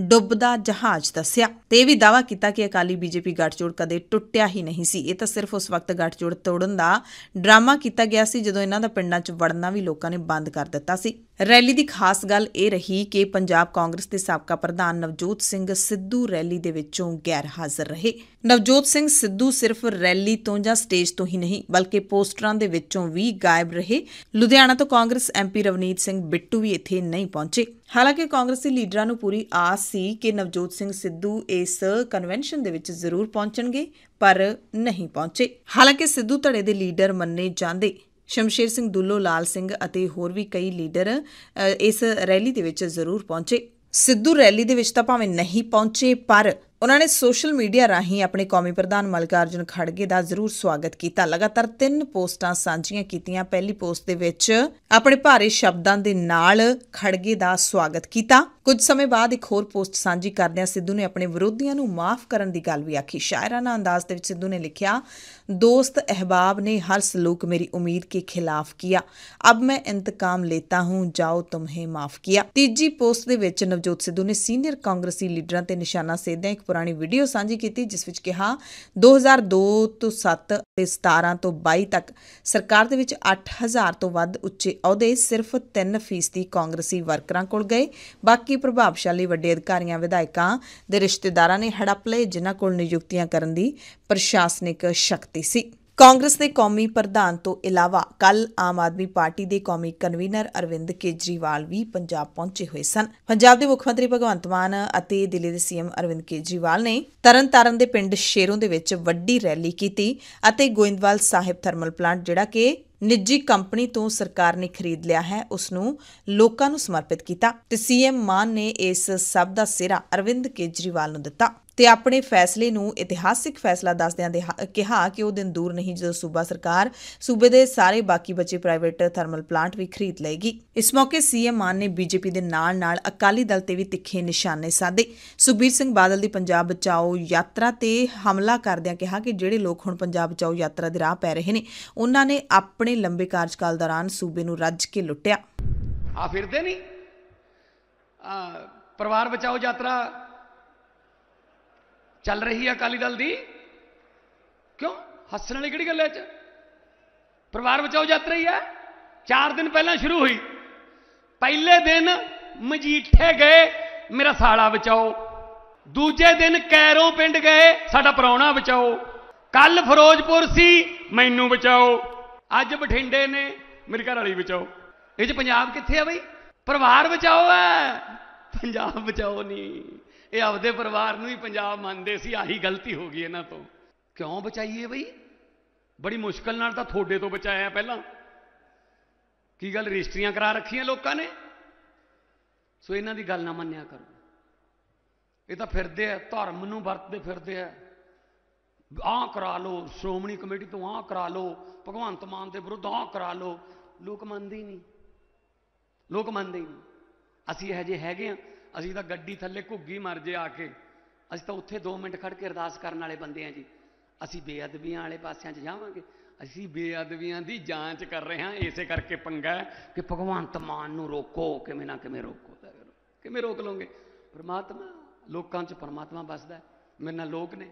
ਡੁੱਬਦਾ ਜਹਾਜ਼ ਦੱਸਿਆ ਤੇ ਇਹ ਵੀ ਦਾਅਵਾ ਕੀਤਾ ਕਿ ਅਕਾਲੀ ਬੀਜੇਪੀ ਗੱਠਜੋੜ ਕਦੇ ਟੁੱਟਿਆ ਹੀ ਨਹੀਂ ਸੀ। ਇਹ ਤਾਂ ਸਿਰਫ ਉਸ ਵਕਤ ਗੱਠਜੋੜ ਤੋੜਨ ਦਾ ਡਰਾਮਾ ਕੀਤਾ ਗਿਆ ਸੀ ਜਦੋਂ ਇਹਨਾਂ ਦਾ ਪਿੰਡਾਂ 'ਚ ਵੜਨਾ ਵੀ ਲੋਕਾਂ ਨੇ ਬੰਦ ਕਰ ਦਿੱਤਾ ਸੀ। ਰੈਲੀ ਦੀ ਖਾਸ ਗੱਲ ਇਹ ਰਹੀ ਕਿ ਪੰਜਾਬ ਕਾਂਗਰਸ ਦੇ ਸਾਬਕਾ ਪ੍ਰਧਾਨ ਨਵਜੋਤ ਸਿੰਘ ਸਿੱਧੂ ਰੈਲੀ ਦੇ ਵਿੱਚੋਂ ਗੈਰ ਹਾਜ਼ਰ ਹਾਜ਼ਰ ਰਹੇ। ਨਵਜੋਤ ਸਿੰਘ ਸਿੱਧੂ ਸਿਰਫ ਰੈਲੀ ਤੋਂ ਜਾਂ ਸਟੇਜ ਤੋਂ ਹੀ ਨਹੀਂ, ਬਲਕਿ ਪੋਸਟਰਾਂ ਦੇ ਵਿੱਚੋਂ ਵੀ ਗਾਇਬ ਰਹੇ। ਲੁਧਿਆਣਾ ਤੋਂ ਕਾਂਗਰਸ ਐਮਪੀ ਰਵਨੀਤ ਸਿੰਘ ਬਿੱਟੂ ਵੀ ਇੱਥੇ ਨਹੀਂ ਪਹੁੰਚੇ। ਹਾਲਾਂਕਿ ਕਾਂਗਰਸੀ ਲੀਡਰਾਂ ਨੂੰ ਪੂਰੀ ਆਸ ਸੀ ਕਿ ਨਵਜੋਤ ਸਿੰਘ ਸਿੱਧੂ ਇਸ ਕਨਵੈਨਸ਼ਨ ਦੇ ਵਿੱਚ ਜ਼ਰੂਰ ਪਹੁੰਚਣਗੇ, ਪਰ ਨਹੀਂ ਪਹੁੰਚੇ। ਹਾਲਾਂਕਿ ਸਿੱਧੂ ਧੜੇ ਦੇ ਲੀਡਰ ਮੰਨੇ ਜਾਂਦੇ। ਸ਼ਮਸ਼ੇਰ ਸਿੰਘ ਦੁੱਲੋ, ਲਾਲ ਸਿੰਘ ਅਤੇ ਹੋਰ ਵੀ ਕਈ ਲੀਡਰ ਇਸ ਰੈਲੀ ਦੇ ਵਿੱਚ ਜ਼ਰੂਰ ਪਹੁੰਚੇ। ਸਿੱਧੂ ਰੈਲੀ ਦੇ ਵਿੱਚ ਤਾਂ ਭਾਵੇਂ ਨਹੀਂ ਪਹੁੰਚੇ, ਪਰ ਉਹਨਾਂ ਨੇ ਸੋਸ਼ਲ ਮੀਡੀਆ ਰਾਹੀਂ ਆਪਣੇ ਕੌਮੀ ਪ੍ਰਧਾਨ ਮਲਕਾਰਜੁਨ ਖੜਗੇ ਦਾ ਜ਼ਰੂਰ ਸਵਾਗਤ ਕੀਤਾ। ਲਗਾਤਾਰ ਤਿੰਨ ਪੋਸਟਾਂ ਸਾਂਝੀਆਂ ਕੀਤੀਆਂ। ਪਹਿਲੀ ਪੋਸਟ ਦੇ ਵਿੱਚ ਆਪਣੇ ਭਾਰੇ ਸ਼ਬਦਾਂ ਦੇ ਨਾਲ ਖੜਗੇ ਦਾ ਸਵਾਗਤ ਕੀਤਾ। ਕੁਝ ਸਮੇਂ ਬਾਅਦ ਇੱਕ ਹੋਰ ਪੋਸਟ ਸਾਂਝੀ ਕਰਦਿਆਂ ਸਿੱਧੂ ਨੇ ਆਪਣੇ ਵਿਰੋਧੀਆਂ ਨੂੰ ਮਾਫ ਕਰਨ ਦੀ ਗੱਲ ਵੀ ਆਖੀ। ਸ਼ਾਇਰਾਨਾ ਅੰਦਾਜ਼ ਦੇ ਵਿੱਚ ਸਿੱਧੂ ਨੇ ਲਿਖਿਆ, ਦੋਸਤ ਅਹਿਬਾਬ ਨੇ ਹਰ ਸਲੂਕ ਮੇਰੀ ਉਮੀਦ ਕੇ ਖਿਲਾਫ ਕੀਆ। ਅਬ ਮੈਂ ਇੰਤਕਾਮ ਲੇਤਾ ਹੂੰ, ਜਾਓ ਤੁਮਹੇ ਮਾਫ ਕੀਆ। ਤੀਜੀ ਪੋਸਟ ਦੇ ਵਿੱਚ ਨਵਜੋਤ ਸਿੱਧੂ ਨੇ ਸੀਨੀਅਰ ਕਾਂਗਰਸੀ ਲੀਡਰਾਂ ਤੇ ਨਿਸ਼ਾਨਾ ਸੇਧਿਆ ਇੱਕ ਪੁਰਾਣੀ ਵੀਡੀਓ ਸਾਂਝੀ ਕੀਤੀ, ਜਿਸ ਵਿੱਚ ਕਿਹਾ 2002 ਤੋਂ 7 ਤੇ 17 ਤੋਂ 22 ਤੱਕ ਸਰਕਾਰ ਦੇ ਵਿੱਚ 8000 ਤੋਂ ਵੱਧ ਉੱਚੇ ਅਹੁਦੇ ਸਿਰਫ 3% ਕਾਂਗਰਸੀ ਵਰਕਰਾਂ ਕੋਲ ਗਏ। ਬਾਕੀ ਪ੍ਰਭਾਵਸ਼ਾਲੀ ਵੱਡੇ ਅਧਿਕਾਰੀਆਂ, ਵਿਧਾਇਕਾਂ ਦੇ ਰਿਸ਼ਤੇਦਾਰਾਂ ਨੇ ਹੜੱਪ ਲਏ, ਜਿਨ੍ਹਾਂ ਕੋਲ ਨਿਯੁਕਤੀਆਂ ਕਰਨ ਦੀ ਪ੍ਰਸ਼ਾਸਨਿਕ ਸ਼ਕਤੀ ਸੀ। ਕਾਂਗਰਸ ਦੇ ਕੌਮੀ ਪ੍ਰਧਾਨ ਤੋਂ ਇਲਾਵਾ ਕੱਲ ਆਮ ਆਦਮੀ ਪਾਰਟੀ ਦੇ ਕੌਮੀ ਕਨਵੀਨਰ ਅਰਵਿੰਦ ਕੇਜਰੀਵਾਲ ਵੀ ਪੰਜਾਬ ਪਹੁੰਚੇ ਹੋਏ ਸਨ। ਪੰਜਾਬ ਦੇ ਮੁੱਖ ਮੰਤਰੀ ਭਗਵੰਤ ਮਾਨ ਅਤੇ ਦਿੱਲੀ ਦੇ ਸੀਐਮ ਅਰਵਿੰਦ ਕੇਜਰੀਵਾਲ ਨੇ ਤਰਨਤਾਰਨ ਦੇ ਪਿੰਡ ਸ਼ੇਰੋਂ ਦੇ ਵਿੱਚ ਵੱਡੀ ਰੈਲੀ ਕੀਤੀ ਅਤੇ ਗੋਇੰਦਵਾਲ ਸਾਹਿਬ ਥਰਮਲ ਪਲਾਂਟ ਜਿਹੜਾ ਕਿ ਨਿੱਜੀ ਕੰਪਨੀ ਤੋਂ ਸਰਕਾਰ ਨੇ ਖਰੀਦ ਲਿਆ ਹੈ, ਉਸ ਨੂੰ ਲੋਕਾਂ ਨੂੰ ਸਮਰਪਿਤ ਕੀਤਾ ਤੇ ਸੀਐਮ ਮਾਨ ਨੇ ਇਸ ਸਭ ਦਾ ਸਿਰਾ ਅਰਵਿੰਦ ਕੇਜਰੀਵਾਲ ਨੂੰ ਦਿੱਤਾ। ਤੇ ਆਪਣੇ ਫੈਸਲੇ ਨੂੰ ਇਤਿਹਾਸਿਕ ਫੈਸਲਾ ਦੱਸਦਿਆਂ ਕਿਹਾ ਕਿ ਉਹ ਦਿਨ ਦੂਰ ਨਹੀਂ ਜਦੋਂ ਸੂਬਾ ਸਰਕਾਰ ਸੂਬੇ ਦੇ ਸਾਰੇ ਬਾਕੀ ਬਚੇ ਪ੍ਰਾਈਵੇਟ ਥਰਮਲ ਪਲਾਂਟ ਵੀ ਖਰੀਦ ਲਏਗੀ। ਇਸ ਮੌਕੇ ਸੀਐਮ ਮਾਨ ਨੇ ਬੀਜੇਪੀ ਦੇ ਨਾਲ-ਨਾਲ ਅਕਾਲੀ ਦਲ ਤੇ ਵੀ ਤਿੱਖੇ ਨਿਸ਼ਾਨੇ ਸਾਧੇ। ਸੁਖਬੀਰ ਸਿੰਘ ਬਾਦਲ ਦੀ ਪੰਜਾਬ ਬਚਾਓ ਯਾਤਰਾ ਤੇ ਹਮਲਾ ਕਰਦਿਆਂ ਕਿਹਾ ਕਿ ਜਿਹੜੇ ਲੋਕ ਹੁਣ ਪੰਜਾਬ ਬਚਾਓ ਯਾਤਰਾ ਦੇ ਰਾਹ ਪੈ ਰਹੇ ਨੇ, ਉਹਨਾਂ ਨੇ ਆਪਣੇ ਲੰਬੇ ਕਾਰਜਕਾਲ ਦੌਰਾਨ ਸੂਬੇ ਨੂੰ ਰੱਜ ਕੇ ਲੁੱਟਿਆ। ਆ ਫਿਰਦੇ ਨਹੀਂ ਆ, ਪਰਿਵਾਰ ਬਚਾਓ ਯਾਤਰਾ ਚੱਲ ਰਹੀ ਹੈ ਅਕਾਲੀ ਦਲ ਦੀ? ਕਿਉਂ? ਹੱਸਣ ਵਾਲੀ ਕਿਹੜੀ ਗੱਲ ਹੈ ਚ? ਪਰਿਵਾਰ ਬਚਾਓ ਯਾਤਰਾ ਹੀ ਹੈ 4 ਦਿਨ ਪਹਿਲਾਂ ਸ਼ੁਰੂ ਹੋਈ। ਪਹਿਲੇ ਦਿਨ ਮਜੀਠੇ ਗਏ, ਮੇਰਾ ਸਾਲਾ ਬਚਾਓ। ਦੂਜੇ ਦਿਨ ਕੈਰੋਂ ਪਿੰਡ ਗਏ, ਸਾਡਾ ਪਰੌਣਾ ਬਚਾਓ। ਕੱਲ ਫਿਰੋਜ਼ਪੁਰ ਸੀ, ਮੈਨੂੰ ਬਚਾਓ। ਅੱਜ ਬਠਿੰਡੇ ਨੇ, ਮੇਰੇ ਘਰ ਵਾਲੀ ਬਚਾਓ। ਇਹ ਚ ਪੰਜਾਬ ਕਿੱਥੇ ਆ ਬਈ? ਪਰਿਵਾਰ ਬਚਾਓ ਹੈ ਪੰਜਾਬ ਬਚਾਓ ਨਹੀਂ ਇਹ ਆਪਦੇ ਪਰਿਵਾਰ ਨੂੰ ਹੀ ਪੰਜਾਬ ਮੰਨਦੇ ਸੀ, ਆਹੀ ਗਲਤੀ ਹੋ ਗਈ ਇਹਨਾਂ ਤੋਂ। ਕਿਉਂ ਬਚਾਈਏ ਬਈ? ਬੜੀ ਮੁਸ਼ਕਲ ਨਾਲ ਤਾਂ ਤੁਹਾਡੇ ਤੋਂ ਬਚਾਇਆ ਪਹਿਲਾਂ। ਕੀ ਗੱਲ ਰਜਿਸਟਰੀਆਂ ਕਰਾ ਰੱਖੀਆਂ ਲੋਕਾਂ ਨੇ? ਸੋ ਇਹਨਾਂ ਦੀ ਗੱਲ ਨਾ ਮੰਨਿਆ ਕਰੋ। ਇਹ ਤਾਂ ਫਿਰਦੇ ਆ, ਧਰਮ ਨੂੰ ਵਰਤਦੇ ਫਿਰਦੇ ਆ। ਆਹ ਕਰਾ ਲਓ, ਸ਼੍ਰੋਮਣੀ ਕਮੇਟੀ ਤੋਂ ਆਹ ਕਰਾ ਲਓ, ਭਗਵੰਤ ਮਾਨ ਦੇ ਵਿਰੁੱਧ ਆਹ ਕਰਾ ਲਓ। ਲੋਕ ਮੰਨਦੇ ਹੀ ਨਹੀਂ। ਲੋਕ ਮੰਨਦੇ ਹੀ ਨਹੀਂ। ਅਸੀਂ ਇਹ ਜੇ ਹੈਗੇ ਆ ਅਸੀਂ ਤਾਂ ਗੱਡੀ ਥੱਲੇ ਘੁੱਗੀ ਮਰ ਜੇ ਆ ਕੇ। ਅਸੀਂ ਤਾਂ ਉੱਥੇ 2 ਮਿੰਟ ਖੜ ਕੇ ਅਰਦਾਸ ਕਰਨ ਵਾਲੇ ਬੰਦੇ ਆ ਜੀ। ਅਸੀਂ ਬੇਅਦਬੀਆਂ ਵਾਲੇ ਪਾਸਿਆਂ 'ਚ ਜਾਵਾਂਗੇ। ਅਸੀਂ ਬੇਅਦਬੀਆਂ ਦੀ ਜਾਂਚ ਕਰ ਰਹੇ ਹਾਂ। ਇਸੇ ਕਰਕੇ ਪੰਗਾ ਕਿ ਭਗਵੰਤ ਮਾਨ ਨੂੰ ਰੋਕੋ, ਕਿਵੇਂ ਨਾ ਕਿਵੇਂ ਰੋਕੋ। ਕਰੋ ਕਿਵੇਂ ਰੋਕ ਲਓਗੇ? ਪਰਮਾਤਮਾ, ਲੋਕਾਂ 'ਚ ਪਰਮਾਤਮਾ ਵੱਸਦਾ ਮੇਰੇ ਨਾਲ ਲੋਕ ਨੇ।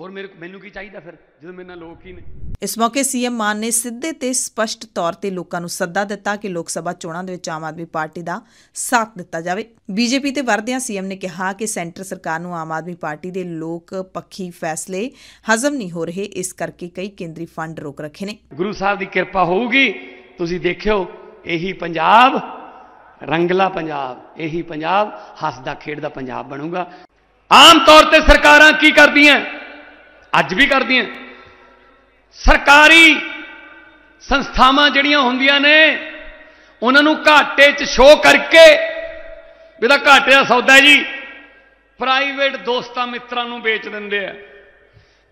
ਹੋਰ ਮੇਰੇ ਮੈਨੂੰ ਕੀ ਚਾਹੀਦਾ ਫਿਰ? ਜਦੋਂ ਮੇਰੇ ਨਾਲ ਲੋਕ ਹੀ ਨੇ। ਇਸ ਮੌਕੇ ਸੀਐਮ ਮਾਨ ਨੇ ਸਿੱਧੇ ਤੇ ਸਪਸ਼ਟ ਤੌਰ ਤੇ ਲੋਕਾਂ ਨੂੰ ਸੱਦਾ ਦਿੱਤਾ ਕਿ ਲੋਕ ਸਭਾ ਚੋਣਾਂ ਦੇ ਵਿੱਚ ਆਮ ਆਦਮੀ ਪਾਰਟੀ ਦਾ ਸਾਥ ਦਿੱਤਾ ਜਾਵੇ। ਬੀਜੇਪੀ ਤੇ ਵਰਦਿਆਂ ਸੀਐਮ ਨੇ ਕਿਹਾ ਕਿ ਸੈਂਟਰ ਸਰਕਾਰ ਨੂੰ ਆਮ ਆਦਮੀ ਪਾਰਟੀ ਦੇ ਲੋਕ ਪੱਖੀ ਫੈਸਲੇ ਹਜ਼ਮ ਨਹੀਂ ਹੋ ਰਹੇ, ਇਸ ਕਰਕੇ ਕਈ ਕੇਂਦਰੀ ਫੰਡ ਰੋਕ ਰੱਖੇ ਨੇ। ਗੁਰੂ ਸਾਹਿਬ ਦੀ ਕਿਰਪਾ ਹੋਊਗੀ, ਤੁਸੀਂ ਦੇਖਿਓ, ਇਹੀ ਪੰਜਾਬ, ਰੰਗਲਾ ਪੰਜਾਬ, ਇਹੀ ਪੰਜਾਬ, ਹੱਸਦਾ ਖੇਡਦਾ ਪੰਜਾਬ ਬਣੂਗਾ। ਆਮ ਤੌਰ ਤੇ ਸਰਕਾਰਾਂ ਕੀ ਕਰਦੀਆਂ? ਅੱਜ ਵੀ ਕਰਦੀਆਂ। ਸਰਕਾਰੀ ਸੰਸਥਾਵਾਂ ਜਿਹੜੀਆਂ ਹੁੰਦੀਆਂ ਨੇ, ਉਹਨਾਂ ਨੂੰ ਘਾਟੇ 'ਚ ਸ਼ੋਅ ਕਰਕੇ, ਵੀ ਇਹਦਾ ਘਾਟੇ ਦਾ ਸੌਦਾ ਜੀ। ਪ੍ਰਾਈਵੇਟ ਦੋਸਤਾਂ ਮਿੱਤਰਾਂ ਨੂੰ ਵੇਚ ਦਿੰਦੇ ਆ।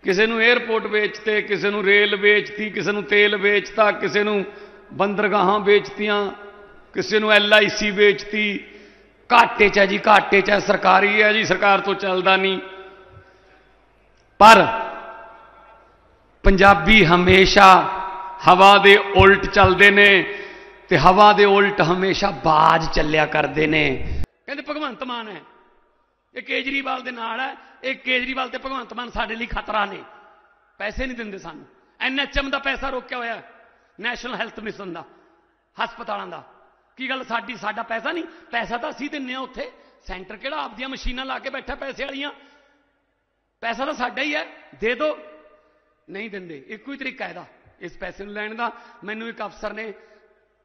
ਕਿਸੇ ਨੂੰ 에ਅਰਪੋਰਟ ਵੇਚਤੇ, ਕਿਸੇ ਨੂੰ ਰੇਲ ਵੇਚਤੀ, ਕਿਸੇ ਨੂੰ ਤੇਲ ਵੇਚਤਾ, ਕਿਸੇ ਨੂੰ ਬੰਦਰਗਾਹਾਂ ਵੇਚਤੀਆਂ, ਕਿਸੇ ਨੂੰ ਐਲਆਈਸੀ ਵੇਚਤੀ। ਘਾਟੇ 'ਚ ਹੈ ਜੀ, ਘਾਟੇ 'ਚ ਹੈ, ਸਰਕਾਰੀ ਹੈ ਜੀ, ਸਰਕਾਰ ਤੋਂ ਚੱਲਦਾ ਨਹੀਂ। ਪਰ ਪੰਜਾਬੀ ਹਮੇਸ਼ਾ ਹਵਾ ਦੇ ਉਲਟ ਚੱਲਦੇ ਨੇ ਤੇ ਹਵਾ ਦੇ ਉਲਟ ਹਮੇਸ਼ਾ ਬਾਜ ਚੱਲਿਆ ਕਰਦੇ ਨੇ। ਕਹਿੰਦੇ ਭਗਵੰਤ ਮਾਨ ਹੈ। ਇਹ ਕੇਜਰੀਵਾਲ ਦੇ ਨਾਲ ਹੈ। ਇਹ ਕੇਜਰੀਵਾਲ ਤੇ ਭਗਵੰਤ ਮਾਨ ਸਾਡੇ ਲਈ ਖਤਰਾ ਨੇ। ਪੈਸੇ ਨਹੀਂ ਦਿੰਦੇ ਸਾਨੂੰ। ਐਨਐਚਐਮ ਦਾ ਪੈਸਾ ਰੋਕਿਆ ਹੋਇਆ ਨੈਸ਼ਨਲ ਹੈਲਥ ਮਿਸ਼ਨ ਦਾ, ਹਸਪਤਾਲਾਂ ਦਾ। ਕੀ ਗੱਲ ਸਾਡੀ, ਸਾਡਾ ਪੈਸਾ ਨਹੀਂ? ਪੈਸਾ ਤਾਂ ਅਸੀਂ ਦਿੰਨੇ ਆ ਉੱਥੇ। ਸੈਂਟਰ ਕਿਹੜਾ ਆਪਦੀਆਂ ਮਸ਼ੀਨਾਂ ਲਾ ਕੇ ਬੈਠਾ ਪੈਸੇ ਵਾਲੀਆਂ? ਪੈਸਾ ਤਾਂ ਸਾਡਾ ਹੀ ਹੈ। ਦੇ ਦਿਓ ਨਹੀਂ ਦਿੰਦੇ। ਇੱਕੋ ਹੀ ਤਰੀਕਾ ਇਹਦਾ, ਇਸ ਪੈਸੇ ਨੂੰ ਲੈਣ ਦਾ। ਮੈਨੂੰ ਇੱਕ ਅਫਸਰ ਨੇ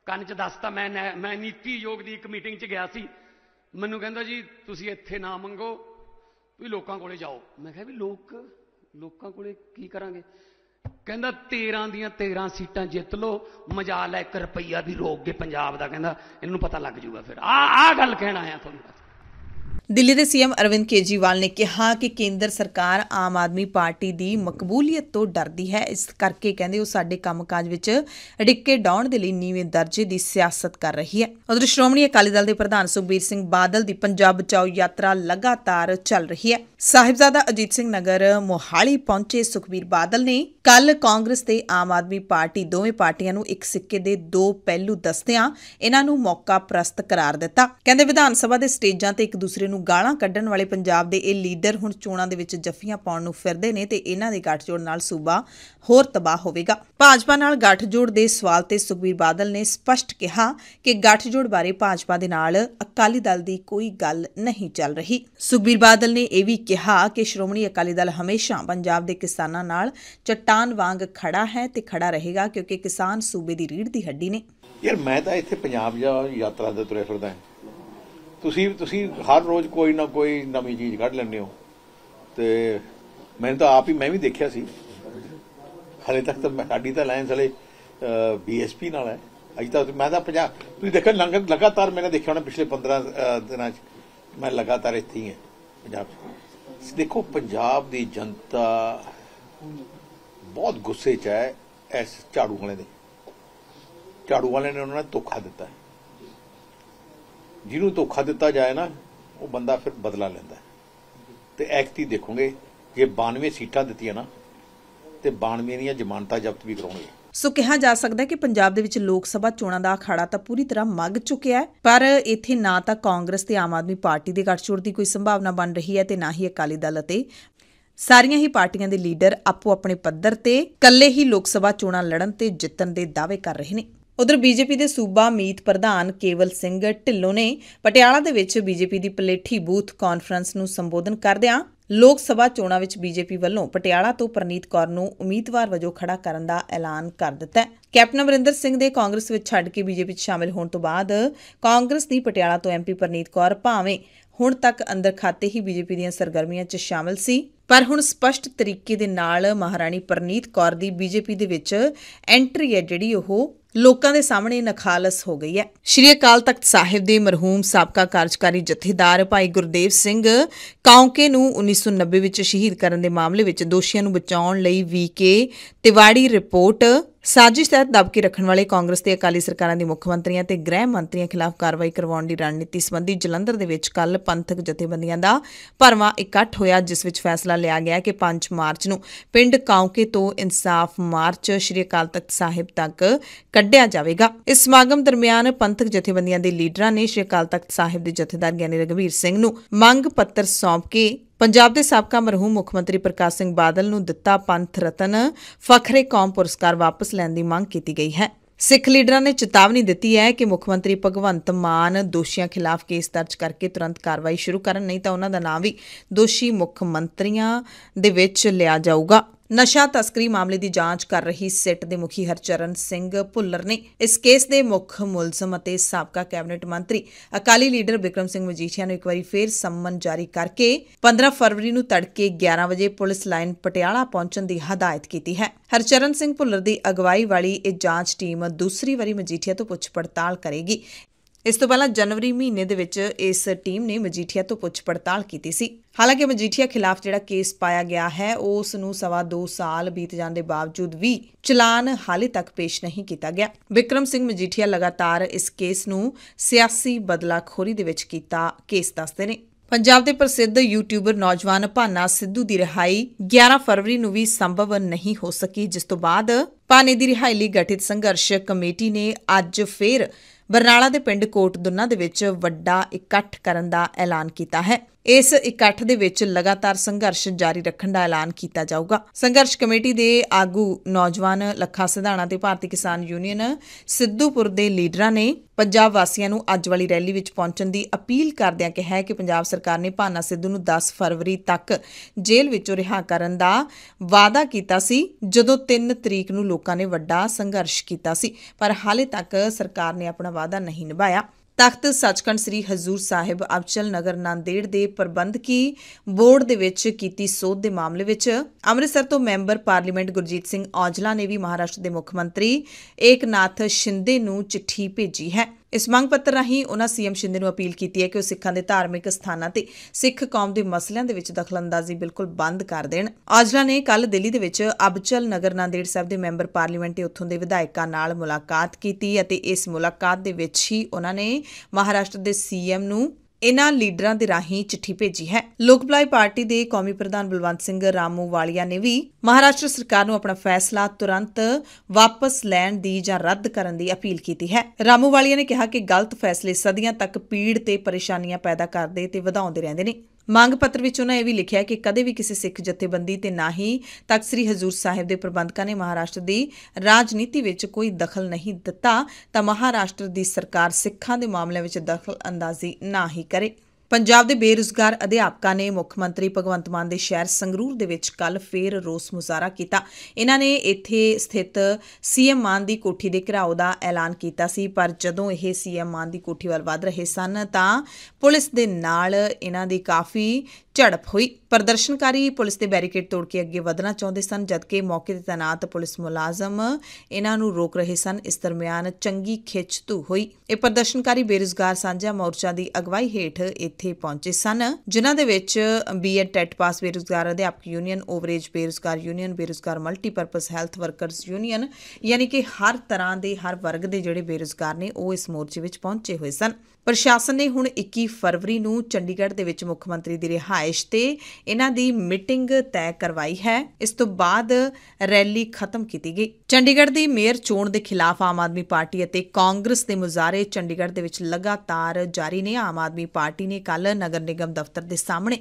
ਕੰਨ 'ਚ ਦੱਸਤਾ, ਮੈਂ ਨੈ- ਮੈਂ ਨੀਤੀ ਯੋਗ ਦੀ ਇੱਕ ਮੀਟਿੰਗ 'ਚ ਗਿਆ ਸੀ। ਮੈਨੂੰ ਕਹਿੰਦਾ ਜੀ, ਤੁਸੀਂ ਇੱਥੇ ਨਾ ਮੰਗੋ, ਵੀ ਲੋਕਾਂ ਕੋਲੇ ਜਾਓ। ਮੈਂ ਕਿਹਾ ਵੀ ਲੋਕ, ਲੋਕਾਂ ਕੋਲੇ ਕੀ ਕਰਾਂਗੇ? ਕਹਿੰਦਾ 13 ਦੀਆਂ 13 ਸੀਟਾਂ ਜਿੱਤ ਲਓ ਮਜ਼ਾ ਲੈ 1 ਰੁਪਈਆ ਵੀ ਰੋਕ ਕੇ ਪੰਜਾਬ ਦਾ। ਕਹਿੰਦਾ, ਇਹਨੂੰ ਪਤਾ ਲੱਗ ਜੂਗਾ ਫਿਰ। ਆ ਆ ਗੱਲ ਕਹਿਣਾ ਆਇਆ ਤੁਹਾਨੂੰ। ਦਿੱਲੀ ਦੇ ਸੀਐਮ ਅਰਵਿੰਦ ਕੇਜਰੀਵਾਲ ਨੇ ਕਿਹਾ ਕਿ ਕੇਂਦਰ ਸਰਕਾਰ ਆਮ ਆਦਮੀ ਪਾਰਟੀ ਦੀ ਮਕਬੂਲੀਅਤ ਤੋਂ ਡਰਦੀ ਹੈ। ਇਸ ਕਰਕੇ ਕਹਿੰਦੇ ਉਹ ਸਾਡੇ ਕੰਮਕਾਜ ਵਿੱਚ ਅੜਿੱਕੇ ਡਾਉਣ ਦੇ ਲਈ ਨੀਵੇਂ ਦਰਜੇ ਦੀ ਸਿਆਸਤ ਕਰ ਰਹੀ ਹੈ। ਉਧਰ ਸ਼੍ਰੋਮਣੀ ਅਕਾਲੀ ਦਲ ਦੇ ਪ੍ਰਧਾਨ ਸੁਖਬੀਰ ਸਿੰਘ ਬਾਦਲ ਦੀ ਪੰਜਾਬ ਬਚਾਓ ਯਾਤਰਾ ਲਗਾਤਾਰ ਚੱਲ ਰਹੀ ਹੈ। ਸਾਹਿਬਜ਼ਾਦਾ ਅਜੀਤ ਸਿੰਘ ਨਗਰ ਮੋਹਾਲੀ ਪਹੁੰਚੇ ਸੁਖਬੀਰ ਬਾਦਲ ਨੇ ਕੱਲ ਕਾਂਗਰਸ ਤੇ ਆਮ ਆਦਮੀ ਪਾਰਟੀ ਦੋਵੇਂ ਪਾਰਟੀਆਂ ਨੂੰ ਇੱਕ ਸਿੱਕੇ ਦੇ ਦੋ ਪਹਿਲੂ ਦੱਸਦਿਆਂ ਇਹਨਾਂ ਨੂੰ ਮੌਕਾ ਪ੍ਰਸਤ ਕਰਾਰ ਦਿੱਤਾ। ਕਹਿੰਦੇ ਵਿਧਾਨ ਸਭਾ ਦੇ ਸਟੇਜਾਂ ਤੇ ਇੱਕ ਦੂਸਰੇ ਨੂੰ ਗਾਲਾਂ ਕੱਢਣ ਵਾਲੇ ਪੰਜਾਬ ਦੇ ਇਹ ਲੀਡਰ ਹੁਣ ਚੋਣਾਂ ਦੇ ਵਿੱਚ ਜੱਫੀਆਂ ਪਾਉਣ ਨੂੰ ਫਿਰਦੇ ਨੇ ਤੇ ਇਹਨਾਂ ਦੇ ਗੱਠਜੋੜ ਨਾਲ ਸੂਬਾ ਹੋਰ ਤਬਾਹ ਹੋਵੇਗਾ। ਭਾਜਪਾ ਨਾਲ ਗੱਠਜੋੜ ਦੇ ਸਵਾਲ ਤੇ ਸੁਖਬੀਰ ਬਾਦਲ ਨੇ ਸਪਸ਼ਟ ਕਿਹਾ ਕਿ ਗੱਠਜੋੜ ਬਾਰੇ ਭਾਜਪਾ ਦੇ ਨਾਲ ਅਕਾਲੀ ਦਲ ਦੀ ਕੋਈ ਗੱਲ ਨਹੀਂ ਚੱਲ ਰਹੀ। ਸੁਖਬੀਰ ਬਾਦਲ ਨੇ ਇਹ ਵੀ ਕਿਹਾ ਕਿ ਸ਼੍ਰੋਮਣੀ ਅਕਾਲੀ ਦਲ ਹਮੇਸ਼ਾ ਪੰਜਾਬ ਦੇ ਕਿਸਾਨਾਂ ਨਾਲ ਚਟਾਨ ਵਾਂਗ ਖੜਾ ਹੈ ਤੇ ਖੜਾ ਰਹੇਗਾ ਕਿਉਂਕਿ ਕਿਸਾਨ ਸੂਬੇ ਦੀ ਰੀੜ ਦੀ ਹੱਡੀ ਨੇ। ਯਾਰ ਮੈਂ ਤਾਂ ਇੱਥੇ ਪੰਜਾਬ ਜਾ ਯਾਤਰਾ ਤੇ ਤੁਰੇ ਫਿਰਦਾ ਹਾਂ। ਤੁਸੀਂ ਤੁਸੀਂ ਹਰ ਰੋਜ਼ ਕੋਈ ਨਾ ਕੋਈ ਨਵੀਂ ਚੀਜ਼ ਕੱਢ ਲੈਂਦੇ ਹੋ। ਤੇ ਮੈਨੂੰ ਤਾਂ ਆਪ ਹੀ, ਮੈਂ ਵੀ ਦੇਖਿਆ ਸੀ। ਹਲੇ ਤੱਕ ਤਾਂ ਮੈਂ- ਸਾਡੀ ਤਾਂ ਲਾਈਨ ਹਲੇ ਬੀਐਸਪੀ ਨਾਲ ਹੈ। ਅਜੇ ਤਾਂ ਮੈਂ ਤਾਂ ਪੰਜਾਬ ਤੁਸੀਂ ਦੇਖਿਆ ਲਗਾਤਾਰ ਮੈंने ਦੇਖਿਆ ਹੋਣਾ ਪਿਛਲੇ 15 ਦਿਨਾਂ ਚ। ਮੈਂ ਲਗਾਤਾਰ ਇੱਥੇ ਹੀ ਹਾਂ, ਪੰਜਾਬ 'ਚ। ਦੇਖੋ, ਪੰਜਾਬ ਦੀ ਜਨਤਾ ਬਹੁਤ ਗੁੱਸੇ 'ਚ ਹੈ ਇਸ ਝਾੜੂ ਵਾਲੇ ਦੇ। ਝਾੜੂ ਵਾਲੇ ਨੇ ਉਹਨਾਂ ਨੇ ਧੋਖਾ ਦਿੱਤਾ ਹੈ। ਜਿਹਨੂੰ ਧੋਖਾ ਦਿੱਤਾ ਜਾਏ ਨਾ, ਉਹ ਬੰਦਾ ਫਿਰ ਬਦਲਾ ਲੈਂਦਾ ਤੇ ਐਕਟੀ ਦੇਖੋਗੇ, ਜੇ 92 ਸੀਟਾਂ ਦਿੱਤੀਆਂ ਨਾ, ਤੇ 92 ਦੀਆਂ ਜ਼ਮਾਨਤਾਂ ਜ਼ਬਤ ਵੀ ਕਰਾਉਣਗੇ। ਸੋ ਕਿਹਾ ਜਾ ਸਕਦਾ ਹੈ ਕਿ ਪੰਜਾਬ ਦੇ ਵਿੱਚ ਲੋਕ ਸਭਾ ਚੋਣਾਂ ਦਾ ਅਖਾੜਾ ਤਾਂ ਪੂਰੀ ਤਰ੍ਹਾਂ ਮੱਗ ਚੁੱਕਿਆ ਹੈ, ਪਰ ਇੱਥੇ ਨਾ ਤਾਂ ਕਾਂਗਰਸ ਤੇ ਆਮ ਆਦਮੀ ਪਾਰਟੀ ਦੇ ਗੱਠਜੋੜ ਦੀ ਕੋਈ ਸੰਭਾਵਨਾ ਬਣ ਰਹੀ ਹੈ ਤੇ ਨਾ ਹੀ ਅਕਾਲੀ ਦਲ ਅਤੇ ਸਾਰੀਆਂ ਹੀ ਪਾਰਟੀਆਂ ਦੇ ਲੀਡਰ ਆਪੋ ਆਪਣੇ ਪੱਧਰ ਤੇ ਇਕੱਲੇ ਹੀ ਲੋਕ ਸਭਾ ਚੋਣਾਂ ਲੜਨ ਤੇ ਜਿੱਤਣ ਦੇ ਦਾਅਵੇ ਕਰ ਰਹੇ ਨੇ। ਉਧਰ ਬੀਜੇਪੀ ਦੇ ਸੂਬਾ ਮੀਤ ਪ੍ਰਧਾਨ ਕੇਵਲ ਸਿੰਘ ਢਿੱਲੋਂ ਨੇ ਪਟਿਆਲਾ ਦੇ ਵਿੱਚ ਬੀਜੇਪੀ ਦੀ ਪਲੇਠੀ ਬੂਥ ਕਾਨਫਰੰਸ ਨੂੰ ਸੰਬੋਧਨ ਕਰਦਿਆਂ ਲੋਕ ਸਭਾ ਚੋਣਾਂ ਵਿੱਚ ਬੀਜੇਪੀ ਵੱਲੋਂ ਪਟਿਆਲਾ ਤੋਂ ਪ੍ਰਨੀਤ ਕੌਰ ਨੂੰ ਉਮੀਦਵਾਰ ਵਜੋਂ ਖੜਾ ਕਰਨ ਦਾ ਐਲਾਨ ਕਰ ਦਿੱਤਾ ਹੈ। ਕੈਪਟਨ ਅਮਰਿੰਦਰ ਸਿੰਘ ਦੇ ਕਾਂਗਰਸ ਵਿੱਚ ਛੱਡ ਕੇ ਬੀਜੇਪੀ 'ਚ ਸ਼ਾਮਿਲ ਹੋਣ ਤੋਂ ਬਾਅਦ ਕਾਂਗਰਸ ਦੀ ਪਟਿਆਲਾ ਤੋਂ ਐਮਪੀ ਪ੍ਰਨੀਤ ਕੌਰ ਭਾਵੇਂ ਹੁਣ ਤੱਕ ਅੰਦਰ ਖਾਤੇ ਹੀ ਬੀਜੇਪੀ ਦੀਆਂ ਸਰਗਰਮੀਆਂ 'ਚ ਸ਼ਾਮਿਲ ਸੀ। ਪਰ ਹੁਣ ਸਪਸ਼ਟ ਤਰੀਕੇ ਦੇ ਨਾਲ ਮਹਾਰਾਣੀ ਪ੍ਰਨੀਤ ਕੌਰ ਦੀ ਬੀਜੇਪੀ ਦੇ ਵਿੱਚ ਐਂਟਰੀ ਹੈ ਜਿਹੜੀ ਉਹ ਲੋਕਾਂ ਦੇ ਸਾਹਮਣੇ ਨਖਾਲਸ ਹੋ ਗਈ ਹੈ। ਸ਼੍ਰੀ ਅਕਾਲ ਤਖਤ ਸਾਹਿਬ ਦੇ ਮਰਹੂਮ ਸਾਬਕਾ ਕਾਰਜਕਾਰੀ ਜਥੇਦਾਰ ਭਾਈ ਗੁਰਦੇਵ ਸਿੰਘ ਕਾਉਂਕੇ ਨੂੰ 1990 ਵਿੱਚ ਸ਼ਹੀਦ ਕਰਨ ਦੇ ਮਾਮਲੇ ਵਿੱਚ ਦੋਸ਼ੀਆਂ ਨੂੰ ਬਚਾਉਣ ਲਈ ਵੀਕੇ ਤਿਵਾੜੀ ਰਿਪੋਰਟ ਸਾਜ਼ਿਸ਼ ਤਹਿਤ ਦਬਕੇ ਰੱਖਣ ਵਾਲੇ ਕਾਂਗਰਸ ਤੇ ਅਕਾਲੀ ਸਰਕਾਰਾਂ ਦੇ ਮੁੱਖ ਮੰਤਰੀਆਂ ਤੇ ਗ੍ਰਹਿ ਮੰਤਰੀਆਂ ਖਿਲਾਫ ਕਾਰਵਾਈ ਕਰਵਾਉਣ ਦੀ ਰਣਨੀਤੀ ਸੰਬੰਧੀ ਜਲੰਧਰ ਦੇ ਵਿੱਚ ਕੱਲ ਪੰਥਕ ਜਥੇਬੰਦੀਆਂ ਦਾ ਭਰਵਾਂ ਇਕੱਠ ਹੋਇਆ, ਜਿਸ ਵਿੱਚ ਫੈਸਲਾ ਲਿਆ ਗਿਆ ਕਿ 5 ਮਾਰਚ ਨੂੰ ਪਿੰਡ ਕਾਉਂਕੇ ਤੋਂ ਇਨਸਾਫ ਮਾਰਚ ਸ਼੍ਰੀ ਅਕਾਲ ਤਖਤ ਸਾਹਿਬ ਤੱਕ ਕੱਢਿਆ ਜਾਵੇਗਾ। ਇਸ ਸਮਾਗਮ ਦਰਮਿਆਨ ਪੰਥਕ ਜਥੇਬੰਦੀਆਂ ਦੇ ਲੀਡਰਾਂ ਨੇ ਸ਼੍ਰੀ ਅਕਾਲ ਤਖਤ ਸਾਹਿਬ ਦੇ ਜਥੇਦਾਰ ਗਿਆਨੀ ਰਘਵੀਰ ਸਿੰਘ ਨੂੰ ਮੰਗ ਪੱਤਰ ਸੌਂਪ ਕੇ ਪੰਜਾਬ ਦੇ ਸਾਬਕਾ ਮਰਹੂਮ ਮੁੱਖ ਮੰਤਰੀ ਪ੍ਰਕਾਸ਼ ਸਿੰਘ ਬਾਦਲ ਨੂੰ ਦਿੱਤਾ ਪੰਥ ਰਤਨ, ਫਖਰੇ ਕੌਮ ਪੁਰਸਕਾਰ ਵਾਪਸ ਲੈਣ ਦੀ ਮੰਗ ਕੀਤੀ ਗਈ ਹੈ। ਸਿੱਖ ਲੀਡਰਾਂ ਨੇ ਚੇਤਾਵਨੀ ਦਿੱਤੀ ਹੈ ਕਿ ਮੁੱਖ ਮੰਤਰੀ ਭਗਵੰਤ ਮਾਨ ਦੋਸ਼ੀਆਂ ਖਿਲਾਫ ਕੇਸ ਦਰਜ ਕਰਕੇ ਤੁਰੰਤ ਕਾਰਵਾਈ ਸ਼ੁਰੂ ਕਰਨ, ਨਹੀਂ ਤਾਂ ਉਹਨਾਂ ਦਾ ਨਾਮ ਵੀ ਦੋਸ਼ੀ ਮੁੱਖ ਮੰਤਰੀਆਂ ਦੇ ਵਿੱਚ ਲਿਆ ਜਾਊਗਾ। ਨਸ਼ਾ ਤਸਕਰੀ ਮਾਮਲੇ ਦੀ ਜਾਂਚ ਕਰ ਰਹੀ ਸਿੱਟ ਦੇ ਮੁਖੀ ਹਰਚਰਨ ਸਿੰਘ ਭੁੱਲਰ ਨੇ। ਇਸ ਕੇਸ ਦੇ ਮੁੱਖ ਮੁਲਜ਼ਮ ਅਤੇ ਸਾਬਕਾ ਕੈਬਨਿਟ ਮੰਤਰੀ ਅਕਾਲੀ ਲੀਡਰ ਵਿਕਰਮ ਸਿੰਘ ਮਜੀਠੀਆ ਨੂੰ ਇੱਕ ਵਾਰੀ ਫੇਰ ਸੰਮਨ ਜਾਰੀ ਕਰਕੇ 15 ਫਰਵਰੀ ਨੂੰ ਤੜਕੇ 11 ਵਜੇ ਪੁਲਿਸ ਲਾਈਨ ਪਟਿਆਲਾ ਪਹੁੰਚਣ ਦੀ ਹਦਾਇਤ ਕੀਤੀ ਹੈ। ਹਰਚਰਨ ਸਿੰਘ ਭੁੱਲਰ ਦੀ ਅਗਵਾਈ ਵਾਲੀ ਇਹ ਜਾਂਚ ਟੀਮ ਦੂਸਰੀ ਵਾਰੀ ਮਜੀਠੀਆ ਤੋਂ ਪੁੱਛ ਪੜਤਾਲ ਕਰੇਗੀ। ਇਸ ਤੋਂ ਪਹਿਲਾਂ ਜਨਵਰੀ ਮਹੀਨੇ ਦੇ ਵਿੱਚ ਇਸ ਟੀਮ ਨੇ ਮਜੀਠੀਆ ਤੋਂ ਪੁੱਛ ਪੜਤਾਲ ਕੀਤੀ ਸੀ। ਹਾਲਾਂਕਿ ਮਜੀਠੀਆ ਖਿਲਾਫ ਜਿਹੜਾ ਕੇਸ ਪਾਇਆ ਗਿਆ ਹੈ, ਉਸ ਨੂੰ ਸਵਾ 2 ਸਾਲ ਬੀਤ ਜਾਣ ਦੇ ਬਾਵਜੂਦ ਵੀ ਚਲਾਨ ਹਾਲੇ ਤੱਕ ਪੇਸ਼ ਨਹੀਂ ਕੀਤਾ ਗਿਆ। ਵਿਕਰਮ ਸਿੰਘ ਮਜੀਠੀਆ ਲਗਾਤਾਰ ਇਸ ਕੇਸ ਨੂੰ ਸਿਆਸੀ ਬਦਲਾਖੋਰੀ ਦੇ ਵਿੱਚ ਕੀਤਾ ਕੇਸ ਦੱਸਦੇ ਨੇ। ਪੰਜਾਬ ਦੇ ਪ੍ਰਸਿੱਧ ਯੂਟਿਊਬਰ ਨੌਜਵਾਨ ਭਾਨਾ ਸਿੱਧੂ ਦੀ ਰਿਹਾਈ 11 ਫਰਵਰੀ ਨੂੰ ਵੀ ਸੰਭਵ ਨਹੀਂ ਹੋ ਸਕੀ, ਜਿਸ ਤੋਂ ਬਾਅਦ ਭਾਨੇ ਦੀ ਰਿਹਾਈ ਲਈ ਗਠਿਤ ਸੰਘਰਸ਼ ਕਮੇਟੀ ਨੇ ਅੱਜ ਫੇਰ ਬਰਨਾਲਾ ਦੇ ਪਿੰਡ ਕੋਟ ਦੁੰਨਾ ਦੇ ਵਿੱਚ ਵੱਡਾ ਇਕੱਠ ਕਰਨ ਦਾ ਐਲਾਨ ਕੀਤਾ ਹੈ। ਇਸ ਇਕੱਠ ਦੇ ਵਿੱਚ ਲਗਾਤਾਰ ਸੰਘਰਸ਼ ਜਾਰੀ ਰੱਖਣ ਦਾ ਐਲਾਨ ਕੀਤਾ ਜਾਊਗਾ। ਸੰਘਰਸ਼ ਕਮੇਟੀ ਦੇ ਆਗੂ ਨੌਜਵਾਨ ਲੱਖਾ ਸਿਧਾਣਾ ਤੇ ਭਾਰਤੀ ਕਿਸਾਨ ਯੂਨੀਅਨ ਸਿੱਧੂਪੁਰ ਦੇ ਲੀਡਰਾਂ ਨੇ ਪੰਜਾਬ ਵਾਸੀਆਂ ਨੂੰ ਅੱਜ ਵਾਲੀ ਰੈਲੀ ਵਿੱਚ ਪਹੁੰਚਣ ਦੀ ਅਪੀਲ ਕਰਦਿਆਂ ਕਿਹਾ ਕਿ ਪੰਜਾਬ ਸਰਕਾਰ ਨੇ ਭਾਨਾ ਸਿੱਧੂ ਨੂੰ 10 ਫਰਵਰੀ ਤੱਕ ਜੇਲ੍ਹ ਵਿੱਚੋਂ ਰਿਹਾ ਕਰਨ ਦਾ ਵਾਅਦਾ ਕੀਤਾ ਸੀ, ਜਦੋਂ 3 ਤਰੀਕ ਨੂੰ ਲੋਕਾਂ ਨੇ ਵੱਡਾ ਸੰਘਰਸ਼ ਕੀਤਾ ਸੀ। ਪਰ ਹਾਲੇ ਤੱਕ ਸਰਕਾਰ ਨੇ ਆਪਣਾ ਵਾਅਦਾ ਨਹੀਂ ਨਿਭਾਇਆ। ਤਖਤ ਸੱਚਖੰਡ ਸ੍ਰੀ ਹਜ਼ੂਰ ਸਾਹਿਬ ਅਬਚਲ ਨਗਰ ਨਾਂਦੇੜ ਦੇ ਪ੍ਰਬੰਧਕੀ ਬੋਰਡ ਦੇ ਵਿੱਚ ਕੀਤੀ ਸੋਧ ਦੇ ਮਾਮਲੇ ਵਿੱਚ ਅੰਮ੍ਰਿਤਸਰ ਤੋਂ ਮੈਂਬਰ ਪਾਰਲੀਮੈਂਟ ਗੁਰਜੀਤ ਸਿੰਘ ਔਜਲਾ ਨੇ ਵੀ ਮਹਾਰਾਸ਼ਟਰ ਦੇ ਮੁੱਖ ਮੰਤਰੀ ਏਕਨਾਥ ਸ਼ਿੰਦੇ ਨੂੰ ਚਿੱਠੀ ਭੇਜੀ ਹੈ। ਇਸ ਮੰਗ ਪੱਤਰ ਰਾਹੀਂ ਉਹਨਾਂ ਸੀਐਮ ਸ਼ਿੰਦੇ ਨੂੰ ਅਪੀਲ ਕੀਤੀ ਹੈ ਕਿ ਉਹ ਸਿੱਖਾਂ ਦੇ ਧਾਰਮਿਕ ਸਥਾਨਾਂ ਤੇ ਸਿੱਖ ਕੌਮ ਦੇ ਮਸਲਿਆਂ ਦੇ ਵਿੱਚ ਦਖਲਅੰਦਾਜ਼ੀ ਬਿਲਕੁਲ ਬੰਦ ਕਰ ਦੇਣ। ਔਜਲਾ ਨੇ ਕੱਲ ਦਿੱਲੀ ਦੇ ਵਿੱਚ ਅਬਚਲ ਨਗਰ ਨਾਂਦੇੜ ਸਾਹਿਬ ਦੇ ਮੈਂਬਰ ਪਾਰਲੀਮੈਂਟ ਤੇ ਉੱਥੋਂ ਦੇ ਵਿਧਾਇਕਾਂ ਨਾਲ ਮੁਲਾਕਾਤ ਕੀਤੀ ਅਤੇ ਇਸ ਮੁਲਾਕਾਤ ਦੇ ਵਿੱਚ ਹੀ ਉਹਨਾਂ ਨੇ ਮਹਾਰਾਸ਼ਟਰ ਦੇ ਸੀਐਮ ਨੂੰ ਇਨ੍ਹਾਂ ਲੀਡਰਾਂ ਦੇ ਰਾਹੀਂ ਚਿੱਠੀ ਭੇਜੀ ਹੈ। ਲੋਕ ਭਲਾਈ ਪਾਰਟੀ ਦੇ ਕੌਮੀ ਪ੍ਰਧਾਨ ਬਲਵੰਤ ਸਿੰਘ ਰਾਮੂ ਵਾਲੀਆ ਨੇ ਵੀ ਮਹਾਰਾਸ਼ਟਰ ਸਰਕਾਰ ਨੂੰ ਆਪਣਾ ਫੈਸਲਾ ਤੁਰੰਤ ਵਾਪਸ ਲੈਣ ਦੀ ਜਾਂ ਰੱਦ ਕਰਨ ਦੀ ਅਪੀਲ ਕੀਤੀ ਹੈ। ਰਾਮੂ ਵਾਲੀਆ ਨੇ ਕਿਹਾ ਕਿ ਗਲਤ ਫੈਸਲੇ ਸਦੀਆਂ ਤੱਕ ਪੀੜ ਤੇ ਪਰੇਸ਼ਾਨੀਆਂ ਪੈਦਾ ਕਰਦੇ ਤੇ ਵਧਾਉਂਦੇ ਰਹਿੰਦੇ ਨੇ। ਮੰਗ ਪੱਤਰ ਵਿੱਚ ਉਹਨਾਂ ਇਹ ਵੀ ਲਿਖਿਆ ਕਿ ਕਦੇ ਵੀ ਕਿਸੇ ਸਿੱਖ ਜਥੇਬੰਦੀ ਤੇ ਨਾ ਹੀ ਤਖਤ ਸ੍ਰੀ ਹਜ਼ੂਰ ਸਾਹਿਬ ਦੇ ਪ੍ਰਬੰਧਕਾਂ ਨੇ ਮਹਾਰਾਸ਼ਟਰ ਦੀ ਰਾਜਨੀਤੀ ਵਿੱਚ ਕੋਈ ਦਖਲ ਨਹੀਂ ਦਿੱਤਾ ਤਾਂ ਮਹਾਰਾਸ਼ਟਰ ਦੀ ਸਰਕਾਰ ਸਿੱਖਾਂ ਦੇ ਮਾਮਲਿਆਂ ਵਿੱਚ ਦਖਲ ਅੰਦਾਜ਼ੀ ਨਾ ਹੀ ਕਰੇ। ਪੰਜਾਬ ਦੇ ਬੇਰੁਜ਼ਗਾਰ ਅਧਿਆਪਕਾਂ ਨੇ ਮੁੱਖ ਮੰਤਰੀ ਭਗਵੰਤ ਮਾਨ ਦੇ ਸ਼ਹਿਰ ਸੰਗਰੂਰ ਦੇ ਵਿੱਚ ਕੱਲ ਫੇਰ ਰੋਸ ਮੁਜ਼ਾਹਰਾ ਕੀਤਾ। ਇਹਨਾਂ ਨੇ ਇੱਥੇ ਸਥਿਤ ਸੀਐਮ ਮਾਨ ਦੀ ਕੋਠੀ ਦੇ ਘਿਰਾਓ ਦਾ ਐਲਾਨ ਕੀਤਾ ਸੀ, ਪਰ ਜਦੋਂ ਇਹ ਸੀਐਮ ਮਾਨ ਦੀ ਕੋਠੀ ਵੱਲ ਵੱਧ ਰਹੇ ਸਨ ਤਾਂ ਪੁਲਿਸ ਦੇ ਨਾਲ ਇਹਨਾਂ ਦੀ ਕਾਫੀ ਝੜਪ ਹੋਈ। ਪ੍ਰਦਰਸ਼ਨਕਾਰੀ ਪੁਲਿਸ ਦੇ ਬੈਰੀਕੇਡ ਤੋੜ ਕੇ ਅੱਗੇ ਵਧਣਾ ਚਾਹੁੰਦੇ ਸਨ, ਜਦਕਿ ਮੌਕੇ ਤੇ ਤਾਇਨਾਤ ਪੁਲਿਸ ਮੁਲਾਜ਼ਮ ਇਹਨਾਂ ਨੂੰ ਰੋਕ ਰਹੇ ਸਨ। ਇਸ ਦਰਮਿਆਨ ਚੰਗੀ ਖਿੱਚ ਹੋਈ। ਇਹ ਪ੍ਰਦਰਸ਼ਨਕਾਰੀ ਬੇਰੁਜ਼ਗਾਰ ਸਾਂਝਾ ਮੋਰਚਾ ਦੀ ਅਗਵਾਈ ਹੇਠ ਇੱਥੇ ਪਹੁੰਚੇ ਸਨ, ਜਿਨ੍ਹਾਂ ਦੇ ਵਿੱਚ ਬੀਐਡ ਟੈਟ ਪਾਸ ਬੇਰੁਜ਼ਗਾਰ, ਅਧਿਆਪਕ ਯੂਨੀਅਨ ਓਵਰੇਜ ਬੇਰੁਜ਼ਗਾਰ ਯੂਨੀਅਨ, ਬੇਰੁਜ਼ਗਾਰ ਮਲਟੀਪਰਪਸ ਹੈਲਥ ਵਰਕਰਸ ਯੂਨੀਅਨ ਯਾਨੀ ਕਿ ਹਰ ਤਰ੍ਹਾਂ ਦੇ, ਹਰ ਵਰਗ ਦੇ ਜਿਹੜੇ ਬੇਰੁਜ਼ਗਾਰ ਨੇ, ਉਹ ਇਸ ਮੋਰਚੇ ਵਿੱਚ ਪਹੁੰਚੇ ਹੋਏ ਸਨ। ਪ੍ਰਸ਼ਾਸਨ ਨੇ ਹੁਣ 21 ਫਰਵਰੀ ਨੂੰ ਚੰਡੀਗੜ੍ਹ ਦੇ ਵਿੱਚ ਮੁੱਖ ਮੰਤਰੀ ਦੀ ਰਿਹਾਇਸ਼ ਤੇ ਇਹਨਾਂ ਦੀ ਮੀਟਿੰਗ ਤੈਅ ਕਰਵਾਈ ਹੈ। ਇਸ ਤੋਂ ਬਾਅਦ ਰੈਲੀ ਖਤਮ ਕੀਤੀ ਗਈ। ਚੰਡੀਗੜ੍ਹ ਦੀ ਮੇਅਰ ਚੋਣ ਦੇ ਖਿਲਾਫ ਆਮ ਆਦਮੀ ਪਾਰਟੀ ਅਤੇ ਕਾਂਗਰਸ ਦੇ ਮੁਜ਼ਾਹਰੇ ਚੰਡੀਗੜ੍ਹ ਦੇ ਵਿੱਚ ਲਗਾਤਾਰ ਜਾਰੀ ਨੇ। ਆਮ ਆਦਮੀ ਪਾਰਟੀ ਨੇ ਕੱਲ ਨਗਰ ਨਿਗਮ ਦਫ਼ਤਰ ਦੇ ਸਾਹਮਣੇ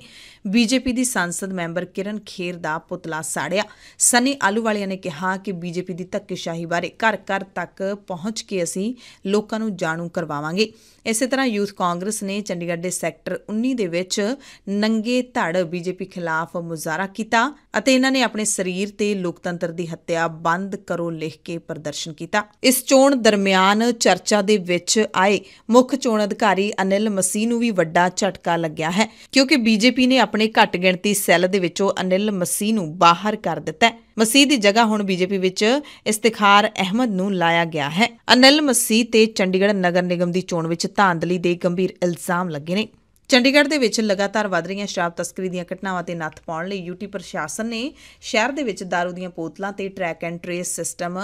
ਬੀਜੇਪੀ ਦੀ ਸੰਸਦ ਮੈਂਬਰ ਕਿਰਨ ਖੇਰ ਦਾ ਪੁਤਲਾ ਸਾੜਿਆ। ਸਨੀ ਆਲੂਵਾਲੀਆ ਨੇ ਕਿਹਾ ਕਿ ਬੀਜੇਪੀ ਦੀ ਧੱਕੇਸ਼ਾਹੀ ਬਾਰੇ ਘਰ ਘਰ ਤੱਕ ਪਹੁੰਚ ਕੇ ਅਸੀਂ ਲੋਕਾਂ ਨੂੰ ਜਾਣੂ ਕਰਵਾਵਾਂਗੇ। ਇਸੇ ਤਰ੍ਹਾਂ ਯੂਥ ਕਾਂਗਰਸ ਨੇ ਚੰਡੀਗੜ੍ਹ ਦੇ ਸੈਕਟਰ 19 ਦੇ ਵਿੱਚ ਨੰਗੇ ਧੜ ਬੀਜੇਪੀ ਖਿਲਾਫ ਮੁਜ਼ਾਹਰਾ ਕੀਤਾ ਅਤੇ ਇਹਨਾਂ ਨੇ ਆਪਣੇ ਸਰੀਰ ਤੇ ਲੋਕਤੰਤਰ ਦੀ ਹੱਤਿਆ ਬੰਦ ਕਰੋ ਲਿਖ ਕੇ ਪ੍ਰਦਰਸ਼ਨ ਕੀਤਾ। ਇਸ ਚੋਣ ਦਰਮਿਆਨ ਚਰਚਾ ਦੇ ਵਿੱਚ ਆਏ ਮੁੱਖ ਚੋਣ ਅਧਿਕਾਰੀ ਅਨਿਲ ਮਸੀਹ ਨੂੰ ਵੀ ਵੱਡਾ ਝਟਕਾ ਲੱਗਿਆ ਹੈ, ਕਿਉਂਕਿ ਬੀਜੇਪੀ ਨੇ ਆਪਣੇ ਘੱਟ ਗਿਣਤੀ ਸੈੱਲ ਦੇ ਵਿੱਚੋਂ ਅਨਿਲ ਮਸੀਹ ਨੂੰ ਬਾਹਰ ਕਰ ਦਿੱਤਾ ਹੈ। ਮਸੀਹ ਦੀ ਜਗ੍ਹਾ ਹੁਣ ਬੀਜੇਪੀ ਵਿੱਚ ਇਸਤਿਖਾਰ ਅਹਿਮਦ ਨੂੰ ਲਾਇਆ ਗਿਆ ਹੈ। ਅਨਿਲ ਮਸੀਹ ਤੇ ਚੰਡੀਗੜ੍ਹ ਨਗਰ ਨਿਗਮ ਦੀ ਚੋਣ ਵਿੱਚ ਧਾਂਦਲੀ ਦੇ ਗੰਭੀਰ ਇਲਜ਼ਾਮ ਲੱਗੇ ਨੇ। ਚੰਡੀਗੜ੍ਹ ਦੇ ਵਿੱਚ ਲਗਾਤਾਰ ਵੱਧ ਰਹੀਆਂ ਸ਼ਰਾਬ ਤਸਕਰੀ ਦੀਆਂ ਘਟਨਾਵਾਂ ਤੇ ਨੱਥ ਪਾਉਣ ਲਈ ਯੂਟੀ ਪ੍ਰਸ਼ਾਸਨ ਨੇ ਸ਼ਹਿਰ ਦੇ ਵਿੱਚ ਦਾਰੂ ਦੀਆਂ ਬੋਤਲਾਂ ਤੇ ਟਰੈਕ ਐਂਡ ਟ੍ਰੇਸ ਸਿਸਟਮ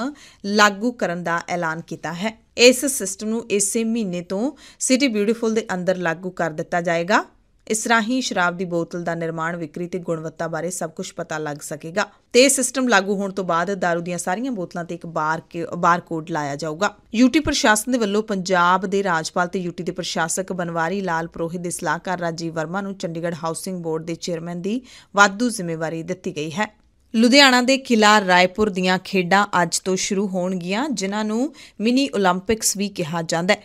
ਲਾਗੂ ਕਰਨ ਦਾ ਐਲਾਨ ਕੀਤਾ ਹੈ। ਇਸ ਸਿਸਟਮ ਨੂੰ ਇਸੇ ਮਹੀਨੇ ਤੋਂ ਸਿਟੀ ਬਿਊਟੀਫੁਲ ਦੇ ਅੰਦਰ ਲਾਗੂ ਕਰ ਦਿੱਤਾ ਜਾਏਗਾ। ਇਸ ਰਾਹੀਂ ਸ਼ਰਾਬ ਦੀ ਬੋਤਲ ਦਾ ਨਿਰਮਾਣ, ਵਿਕਰੀ ਤੇ ਗੁਣਵੱਤਾ ਬਾਰੇ ਸਭ ਕੁਝ ਪਤਾ ਲੱਗ ਸਕੇਗਾ ਤੇ ਇਹ ਸਿਸਟਮ ਲਾਗੂ ਹੋਣ ਤੋਂ ਬਾਅਦ दारू ਦੀਆਂ ਸਾਰੀਆਂ ਬੋਤਲਾਂ ਤੇ ਇੱਕ ਬਾਰਕੋਡ ਲਾਇਆ ਜਾਊਗਾ। ਯੂਟੀ ਪ੍ਰਸ਼ਾਸਨ ਦੇ ਵੱਲੋਂ ਪੰਜਾਬ ਦੇ ਰਾਜਪਾਲ ਤੇ ਯੂਟੀ ਦੇ ਪ੍ਰਸ਼ਾਸਕ ਬਨਵਾਰੀ ਲਾਲ ਪ੍ਰੋਹਿਤ ਦੇ ਸਲਾਹਕਾਰ ਰਾਜੀਵ ਵਰਮਾ ਨੂੰ ਚੰਡੀਗੜ੍ਹ ਹਾਊਸਿੰਗ ਬੋਰਡ ਦੇ ਚੇਅਰਮੈਨ ਦੀ ਵਾਧੂ ਜ਼ਿੰਮੇਵਾਰੀ ਦਿੱਤੀ ਗਈ ਹੈ। ਲੁਧਿਆਣਾ ਦੇ ਕਿਲਾ ਰਾਏਪੁਰ ਦੀਆਂ ਖੇਡਾਂ ਅੱਜ ਤੋਂ ਸ਼ੁਰੂ ਹੋਣਗੀਆਂ, ਜਿਨ੍ਹਾਂ ਨੂੰ ਮਿਨੀ 올림픽ਸ ਵੀ ਕਿਹਾ ਜਾਂਦਾ ਹੈ।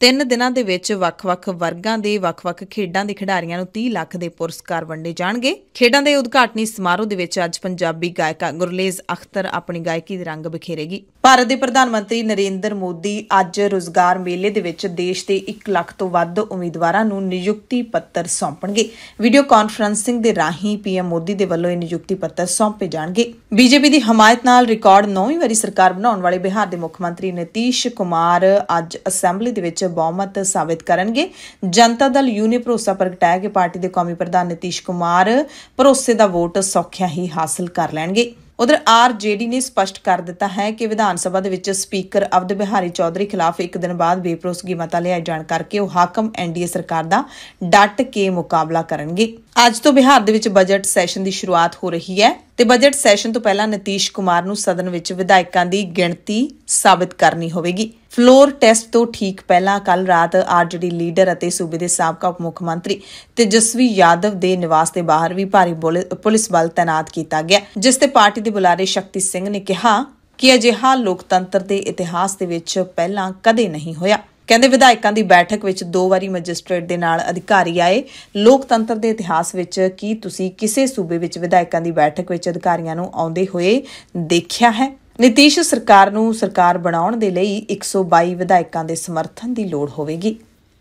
ਤਿੰਨ ਦਿਨਾਂ ਦੇ ਵਿੱਚ ਵੱਖ-ਵੱਖ ਵਰਗਾਂ ਦੇ, ਵੱਖ-ਵੱਖ ਖੇਡਾਂ ਦੇ ਖਿਡਾਰੀਆਂ ਨੂੰ 30 ਲੱਖ ਦੇ ਪੁਰਸਕਾਰ ਵੰਡੇ ਜਾਣਗੇ। ਖੇਡਾਂ ਦੇ ਉਦਘਾਟਨੀ ਸਮਾਰੋਹ ਦੇ ਵਿੱਚ ਅੱਜ ਪੰਜਾਬੀ ਗਾਇਕਾ ਗੁਰਲੇਜ਼ ਅਖਤਰ ਆਪਣੀ ਗਾਇਕੀ ਦੇ ਰੰਗ ਬਿਖੇਰੇਗੀ ਭਾਰਤ ਦੇ ਪ੍ਰਧਾਨ ਮੰਤਰੀ ਨਰਿੰਦਰ ਮੋਦੀ ਅੱਜ ਰੋਜ਼ਗਾਰ ਮੇਲੇ ਦੇ ਵਿੱਚ ਦੇਸ਼ ਦੇ 1 ਲੱਖ ਤੋਂ ਵੱਧ ਉਮੀਦਵਾਰਾਂ ਨੂੰ ਨਿਯੁਕਤੀ ਪੱਤਰ ਸੌਂਪਣਗੇ। ਵੀਡੀਓ ਕਾਨਫਰੰਸਿੰਗ ਦੇ ਰਾਹੀਂ ਪੀਐਮ ਮੋਦੀ ਦੇ ਵੱਲੋਂ ਇਹ ਨਿਯੁਕਤੀ ਪੱਤਰ ਸੌਂਪੇ ਜਾਣਗੇ। ਬੀਜੇਪੀ ਦੀ ਹਮਾਇਤ ਨਾਲ ਰਿਕਾਰਡ 9ਵੀਂ ਵਾਰੀ ਸਰਕਾਰ ਬਣਾਉਣ ਵਾਲੇ ਬਿਹਾਰ ਦੇ ਮੁੱਖ ਮੰਤਰੀ ਨਤੀਸ਼ ਕੁਮਾਰ ਅੱਜ ਅਸੈਂਬਲੀ ਦੇ ਵਿੱਚ ਬਹੁਮਤ ਸਾਬਤ ਕਰਨਗੇ। ਜਨਤਾ ਦਲ ਯੂ ਨੇ ਭਰੋਸਾ ਪ੍ਰਗਟਾਇਆ ਕਿ ਪਾਰਟੀ ਦੇ ਕੌਮੀ ਪ੍ਰਧਾਨ ਨਤੀਸ਼ ਕੁਮਾਰ ਭਰੋਸੇ ਦਾ ਵੋਟ ਸੌਖਿਆ ਹੀ ਹਾਸਲ ਕਰ ਲੈਣਗੇ। ਉਧਰ ਆਰਜੇਡੀ ਨੇ ਸਪਸ਼ਟ ਕਰ ਦਿੱਤਾ ਹੈ ਕਿ ਵਿਧਾਨ ਸਭਾ ਦੇ ਵਿੱਚ ਸਪੀਕਰ ਅਵਧ ਬਿਹਾਰੀ ਚੌਧਰੀ ਖਿਲਾਫ ਇੱਕ ਦਿਨ ਬਾਅਦ ਬੇਪਰੋਸਗੀ ਮਤਾ ਲਿਆ ਜਾਣ ਕਰਕੇ ਉਹ ਹਾਕਮ ਐਨਡੀਏ ਸਰਕਾਰ ਦਾ ਡਟ ਕੇ ਮੁਕਾਬਲਾ ਕਰਨਗੇ। ਅੱਜ ਤੋਂ ਬਿਹਾਰ ਦੇ ਵਿੱਚ ਬਜਟ ਸੈਸ਼ਨ ਦੀ ਸ਼ੁਰੂਆਤ ਹੋ ਰਹੀ ਹੈ ਤੇ ਬਜਟ ਸੈਸ਼ਨ ਤੋਂ ਪਹਿਲਾਂ ਨਤੀਸ਼ ਕੁਮਾਰ ਨੂੰ ਸਦਨ ਵਿੱਚ ਵਿਧਾਇਕਾਂ ਦੀ ਗਿਣਤੀ ਸਾਬਿਤ ਕਰਨੀ ਹੋਵੇਗੀ। ਫਲੋਰ ਟੈਸਟ ਤੋਂ ਠੀਕ ਪਹਿਲਾਂ ਕੱਲ ਰਾਤ ਆਰਜੇਡੀ ਲੀਡਰ ਅਤੇ ਸੂਬੇ ਦੇ ਸਾਬਕਾ ਉਪ ਮੁੱਖ ਮੰਤਰੀ ਤੇਜਸਵੀ ਯਾਦਵ ਦੇ ਨਿਵਾਸ ਦੇ ਬਾਹਰ ਵੀ ਭਾਰੀ ਪੁਲਿਸ ਬਲ ਤਾਇਨਾਤ ਕੀਤਾ ਗਿਆ, ਜਿਸ ਤੇ ਪਾਰਟੀ ਦੇ ਬੁਲਾਰੇ ਸ਼ਕਤੀ ਸਿੰਘ ਨੇ ਕਿਹਾ ਕਿ ਅਜਿਹਾ ਲੋਕਤੰਤਰ ਦੇ ਇਤਿਹਾਸ ਦੇ ਵਿੱਚ ਪਹਿਲਾਂ ਕਦੇ ਨਹੀਂ ਹੋਇਆ। ਕਹਿੰਦੇ ਵਿਧਾਇਕਾਂ ਦੀ ਬੈਠਕ ਵਿੱਚ ਦੋ ਵਾਰੀ ਮੈਜਿਸਟ੍ਰੇਟ ਦੇ ਨਾਲ ਅਧਿਕਾਰੀ ਆਏ। ਲੋਕਤੰਤਰ ਦੇ ਇਤਿਹਾਸ ਵਿੱਚ ਕੀ ਤੁਸੀਂ ਕਿਸੇ ਸੂਬੇ ਵਿੱਚ ਵਿਧਾਇਕਾਂ ਦੀ ਬੈਠਕ ਵਿੱਚ ਅਧਿਕਾਰੀਆਂ ਨੂੰ ਆਉਂਦੇ ਹੋਏ ਦੇਖਿਆ ਹੈ? ਨਿਤੀਸ਼ ਸਰਕਾਰ ਨੂੰ ਸਰਕਾਰ ਬਣਾਉਣ ਦੇ ਲਈ 122 ਵਿਧਾਇਕਾਂ ਦੇ ਸਮਰਥਨ ਦੀ ਲੋੜ ਹੋਵੇਗੀ।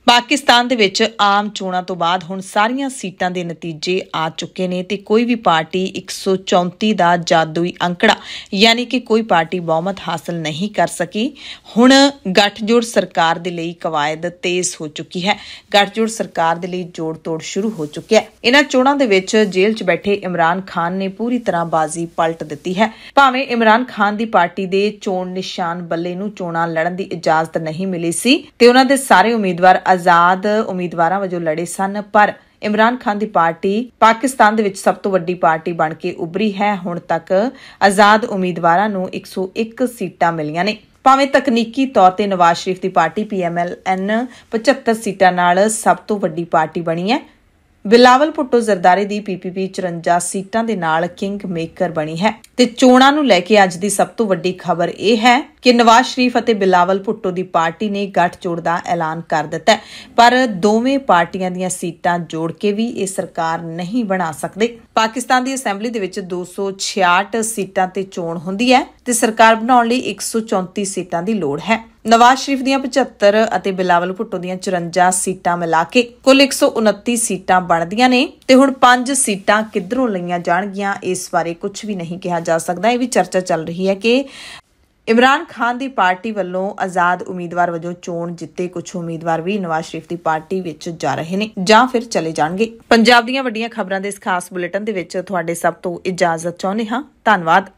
ਪਾਕਿਸਤਾਨ ਦੇ ਵਿੱਚ ਆਮ ਚੋਣਾਂ ਤੋਂ ਬਾਅਦ ਹੁਣ ਸਾਰੀਆਂ ਸੀਟਾਂ ਦੇ ਨਤੀਜੇ ਆ ਚੁੱਕੇ ਨੇ ਤੇ ਕੋਈ ਵੀ ਪਾਰਟੀ 134 ਦਾ ਜਾਦੂਈ ਅੰਕੜਾ, ਯਾਨੀ ਕਿ ਕੋਈ ਪਾਰਟੀ ਬਹੁਮਤ ਹਾਸਲ ਨਹੀਂ ਕਰ ਸਕੀ। ਹੁਣ ਗੱਠਜੋੜ ਸਰਕਾਰ ਦੇ ਲਈ ਕਵਾਇਦ ਤੇਜ਼ ਹੋ ਚੁੱਕੀ ਹੈ। ਗੱਠਜੋੜ ਸਰਕਾਰ ਦੇ ਲਈ ਜੋੜ ਤੋੜ ਸ਼ੁਰੂ ਹੋ ਚੁੱਕਿਆ ਹੈ। ਇਹਨਾਂ ਚੋਣਾਂ ਦੇ ਵਿੱਚ ਜੇਲ੍ਹ 'ਚ ਬੈਠੇ ਇਮਰਾਨ ਖਾਨ ਨੇ ਪੂਰੀ ਤਰ੍ਹਾਂ ਬਾਜ਼ੀ ਪਲਟ ਦਿੱਤੀ ਹੈ। ਭਾਵੇਂ ਇਮਰਾਨ ਖਾਨ ਦੀ ਪਾਰਟੀ ਦੇ ਚੋਣ ਨਿਸ਼ਾਨ ਬੱਲੇ ਨੂੰ ਚੋਣਾਂ ਲੜਨ ਦੀ ਇਜਾਜ਼ਤ ਨਹੀਂ ਮਿਲੀ ਸੀ, ਤੇ ਉਹਨਾਂ ਦੇ ਸਾਰੇ ਉਮੀਦਵਾਰ ਆਜ਼ਾਦ ਉਮੀਦਵਾਰਾਂ ਵਜੋਂ ਲੜੇ ਸਨ, ਪਰ ਇਮਰਾਨ ਖਾਨ ਦੀ ਪਾਰਟੀ ਪਾਕਿਸਤਾਨ ਦੇ ਵਿੱਚ ਸਭ ਤੋਂ ਵੱਡੀ ਪਾਰਟੀ ਬਣ ਕੇ ਉੱਭਰੀ ਹੈ। ਹੁਣ ਤੱਕ ਆਜ਼ਾਦ ਉਮੀਦਵਾਰਾਂ ਨੂੰ 101 ਸੀਟਾਂ ਮਿਲੀਆਂ ਨੇ। ਭਾਵੇਂ ਤਕਨੀਕੀ ਤੌਰ ਤੇ ਨਵਾਜ਼ ਸ਼ਰੀਫ ਦੀ ਪਾਰਟੀ ਪੀਐਮਐਲਐਨ 75 ਸੀਟਾਂ ਨਾਲ ਸਭ ਤੋਂ ਵੱਡੀ ਪਾਰਟੀ ਬਣੀ ਹੈ। ਬਿਲਾਵਲ ਭੁੱਟੋ ਜ਼ਰਦਾਰੀ ਦੀ ਪੀਪੀਪੀ 54 ਸੀਟਾਂ ਦੇ ਨਾਲ ਕਿੰਗ ਮੇਕਰ ਬਣੀ ਹੈ। ਤੇ ਚੋਣਾਂ ਨੂੰ ਲੈ ਕੇ ਅੱਜ ਦੀ ਸਭ ਤੋਂ ਵੱਡੀ ਖਬਰ ਇਹ ਹੈ ਕਿ ਨਵਾਜ਼ ਸ਼ਰੀਫ ਅਤੇ ਬਿਲਾਵਲ ਭੁੱਟੋ ਦੀ ਪਾਰਟੀ ਨੇ ਗੱਠਜੋੜ ਦਾ ਐਲਾਨ ਕਰ ਦਿੱਤਾ ਪਰ ਦੋਵੇਂ ਪਾਰਟੀਆਂ ਦੀਆਂ ਸੀਟਾਂ ਜੋੜ ਕੇ ਵੀ ਇਹ ਸਰਕਾਰ ਨਹੀਂ ਬਣਾ ਸਕਦੇ। ਪਾਕਿਸਤਾਨ ਦੀ ਅਸੈਂਬਲੀ ਦੇ ਵਿੱਚ 266 ਸੀਟਾਂ ਤੇ ਚੋਣ ਹੁੰਦੀ ਹੈ ਤੇ ਸਰਕਾਰ ਬਣਾਉਣ ਲਈ 134 ਸੀਟਾਂ ਦੀ ਲੋੜ ਹੈ। ਨਵਾਜ਼ ਸ਼ਰੀਫ ਦੀਆਂ 75 ਅਤੇ ਬਿਲਾਵਲ ਭੁੱਟੋ ਦੀਆਂ 54 ਸੀਟਾਂ ਮਿਲਾ ਕੇ ਕੁੱਲ 129 ਸੀਟਾਂ ਬਣਦੀਆਂ ਨੇ ਤੇ ਹੁਣ 5 ਸੀਟਾਂ ਕਿੱਧਰੋਂ ਲਈਆਂ ਜਾਣਗੀਆਂ, ਇਸ ਬਾਰੇ ਕੁਝ ਵੀ ਨਹੀਂ ਕਿਹਾ ਜਾ ਸਕਦਾ ਇਹ ਵੀ ਚਰਚਾ ਚੱਲ ਰਹੀ ਹੈ ਕਿ ਇਮਰਾਨ ਖਾਨ ਦੀ ਪਾਰਟੀ ਵੱਲੋਂ ਆਜ਼ਾਦ ਉਮੀਦਵਾਰ ਵਜੋਂ ਚੋਣ ਜਿੱਤੇ ਕੁਝ ਉਮੀਦਵਾਰ ਵੀ ਨਵਾਜ਼ ਸ਼ਰੀਫ ਦੀ ਪਾਰਟੀ ਵਿੱਚ ਜਾ ਰਹੇ ਨੇ ਜਾਂ ਫਿਰ ਚਲੇ ਜਾਣਗੇ। ਪੰਜਾਬ ਦੀਆਂ ਵੱਡੀਆਂ ਖਬਰਾਂ ਦੇ ਇਸ ਖਾਸ ਬੁਲੇਟਿਨ ਦੇ ਵਿੱਚ ਤੁਹਾਡੇ ਸਭ ਤੋਂ ਇਜਾਜ਼ਤ ਚਾਹੁੰਦੇ ਹਾਂ। ਧੰਨਵਾਦ।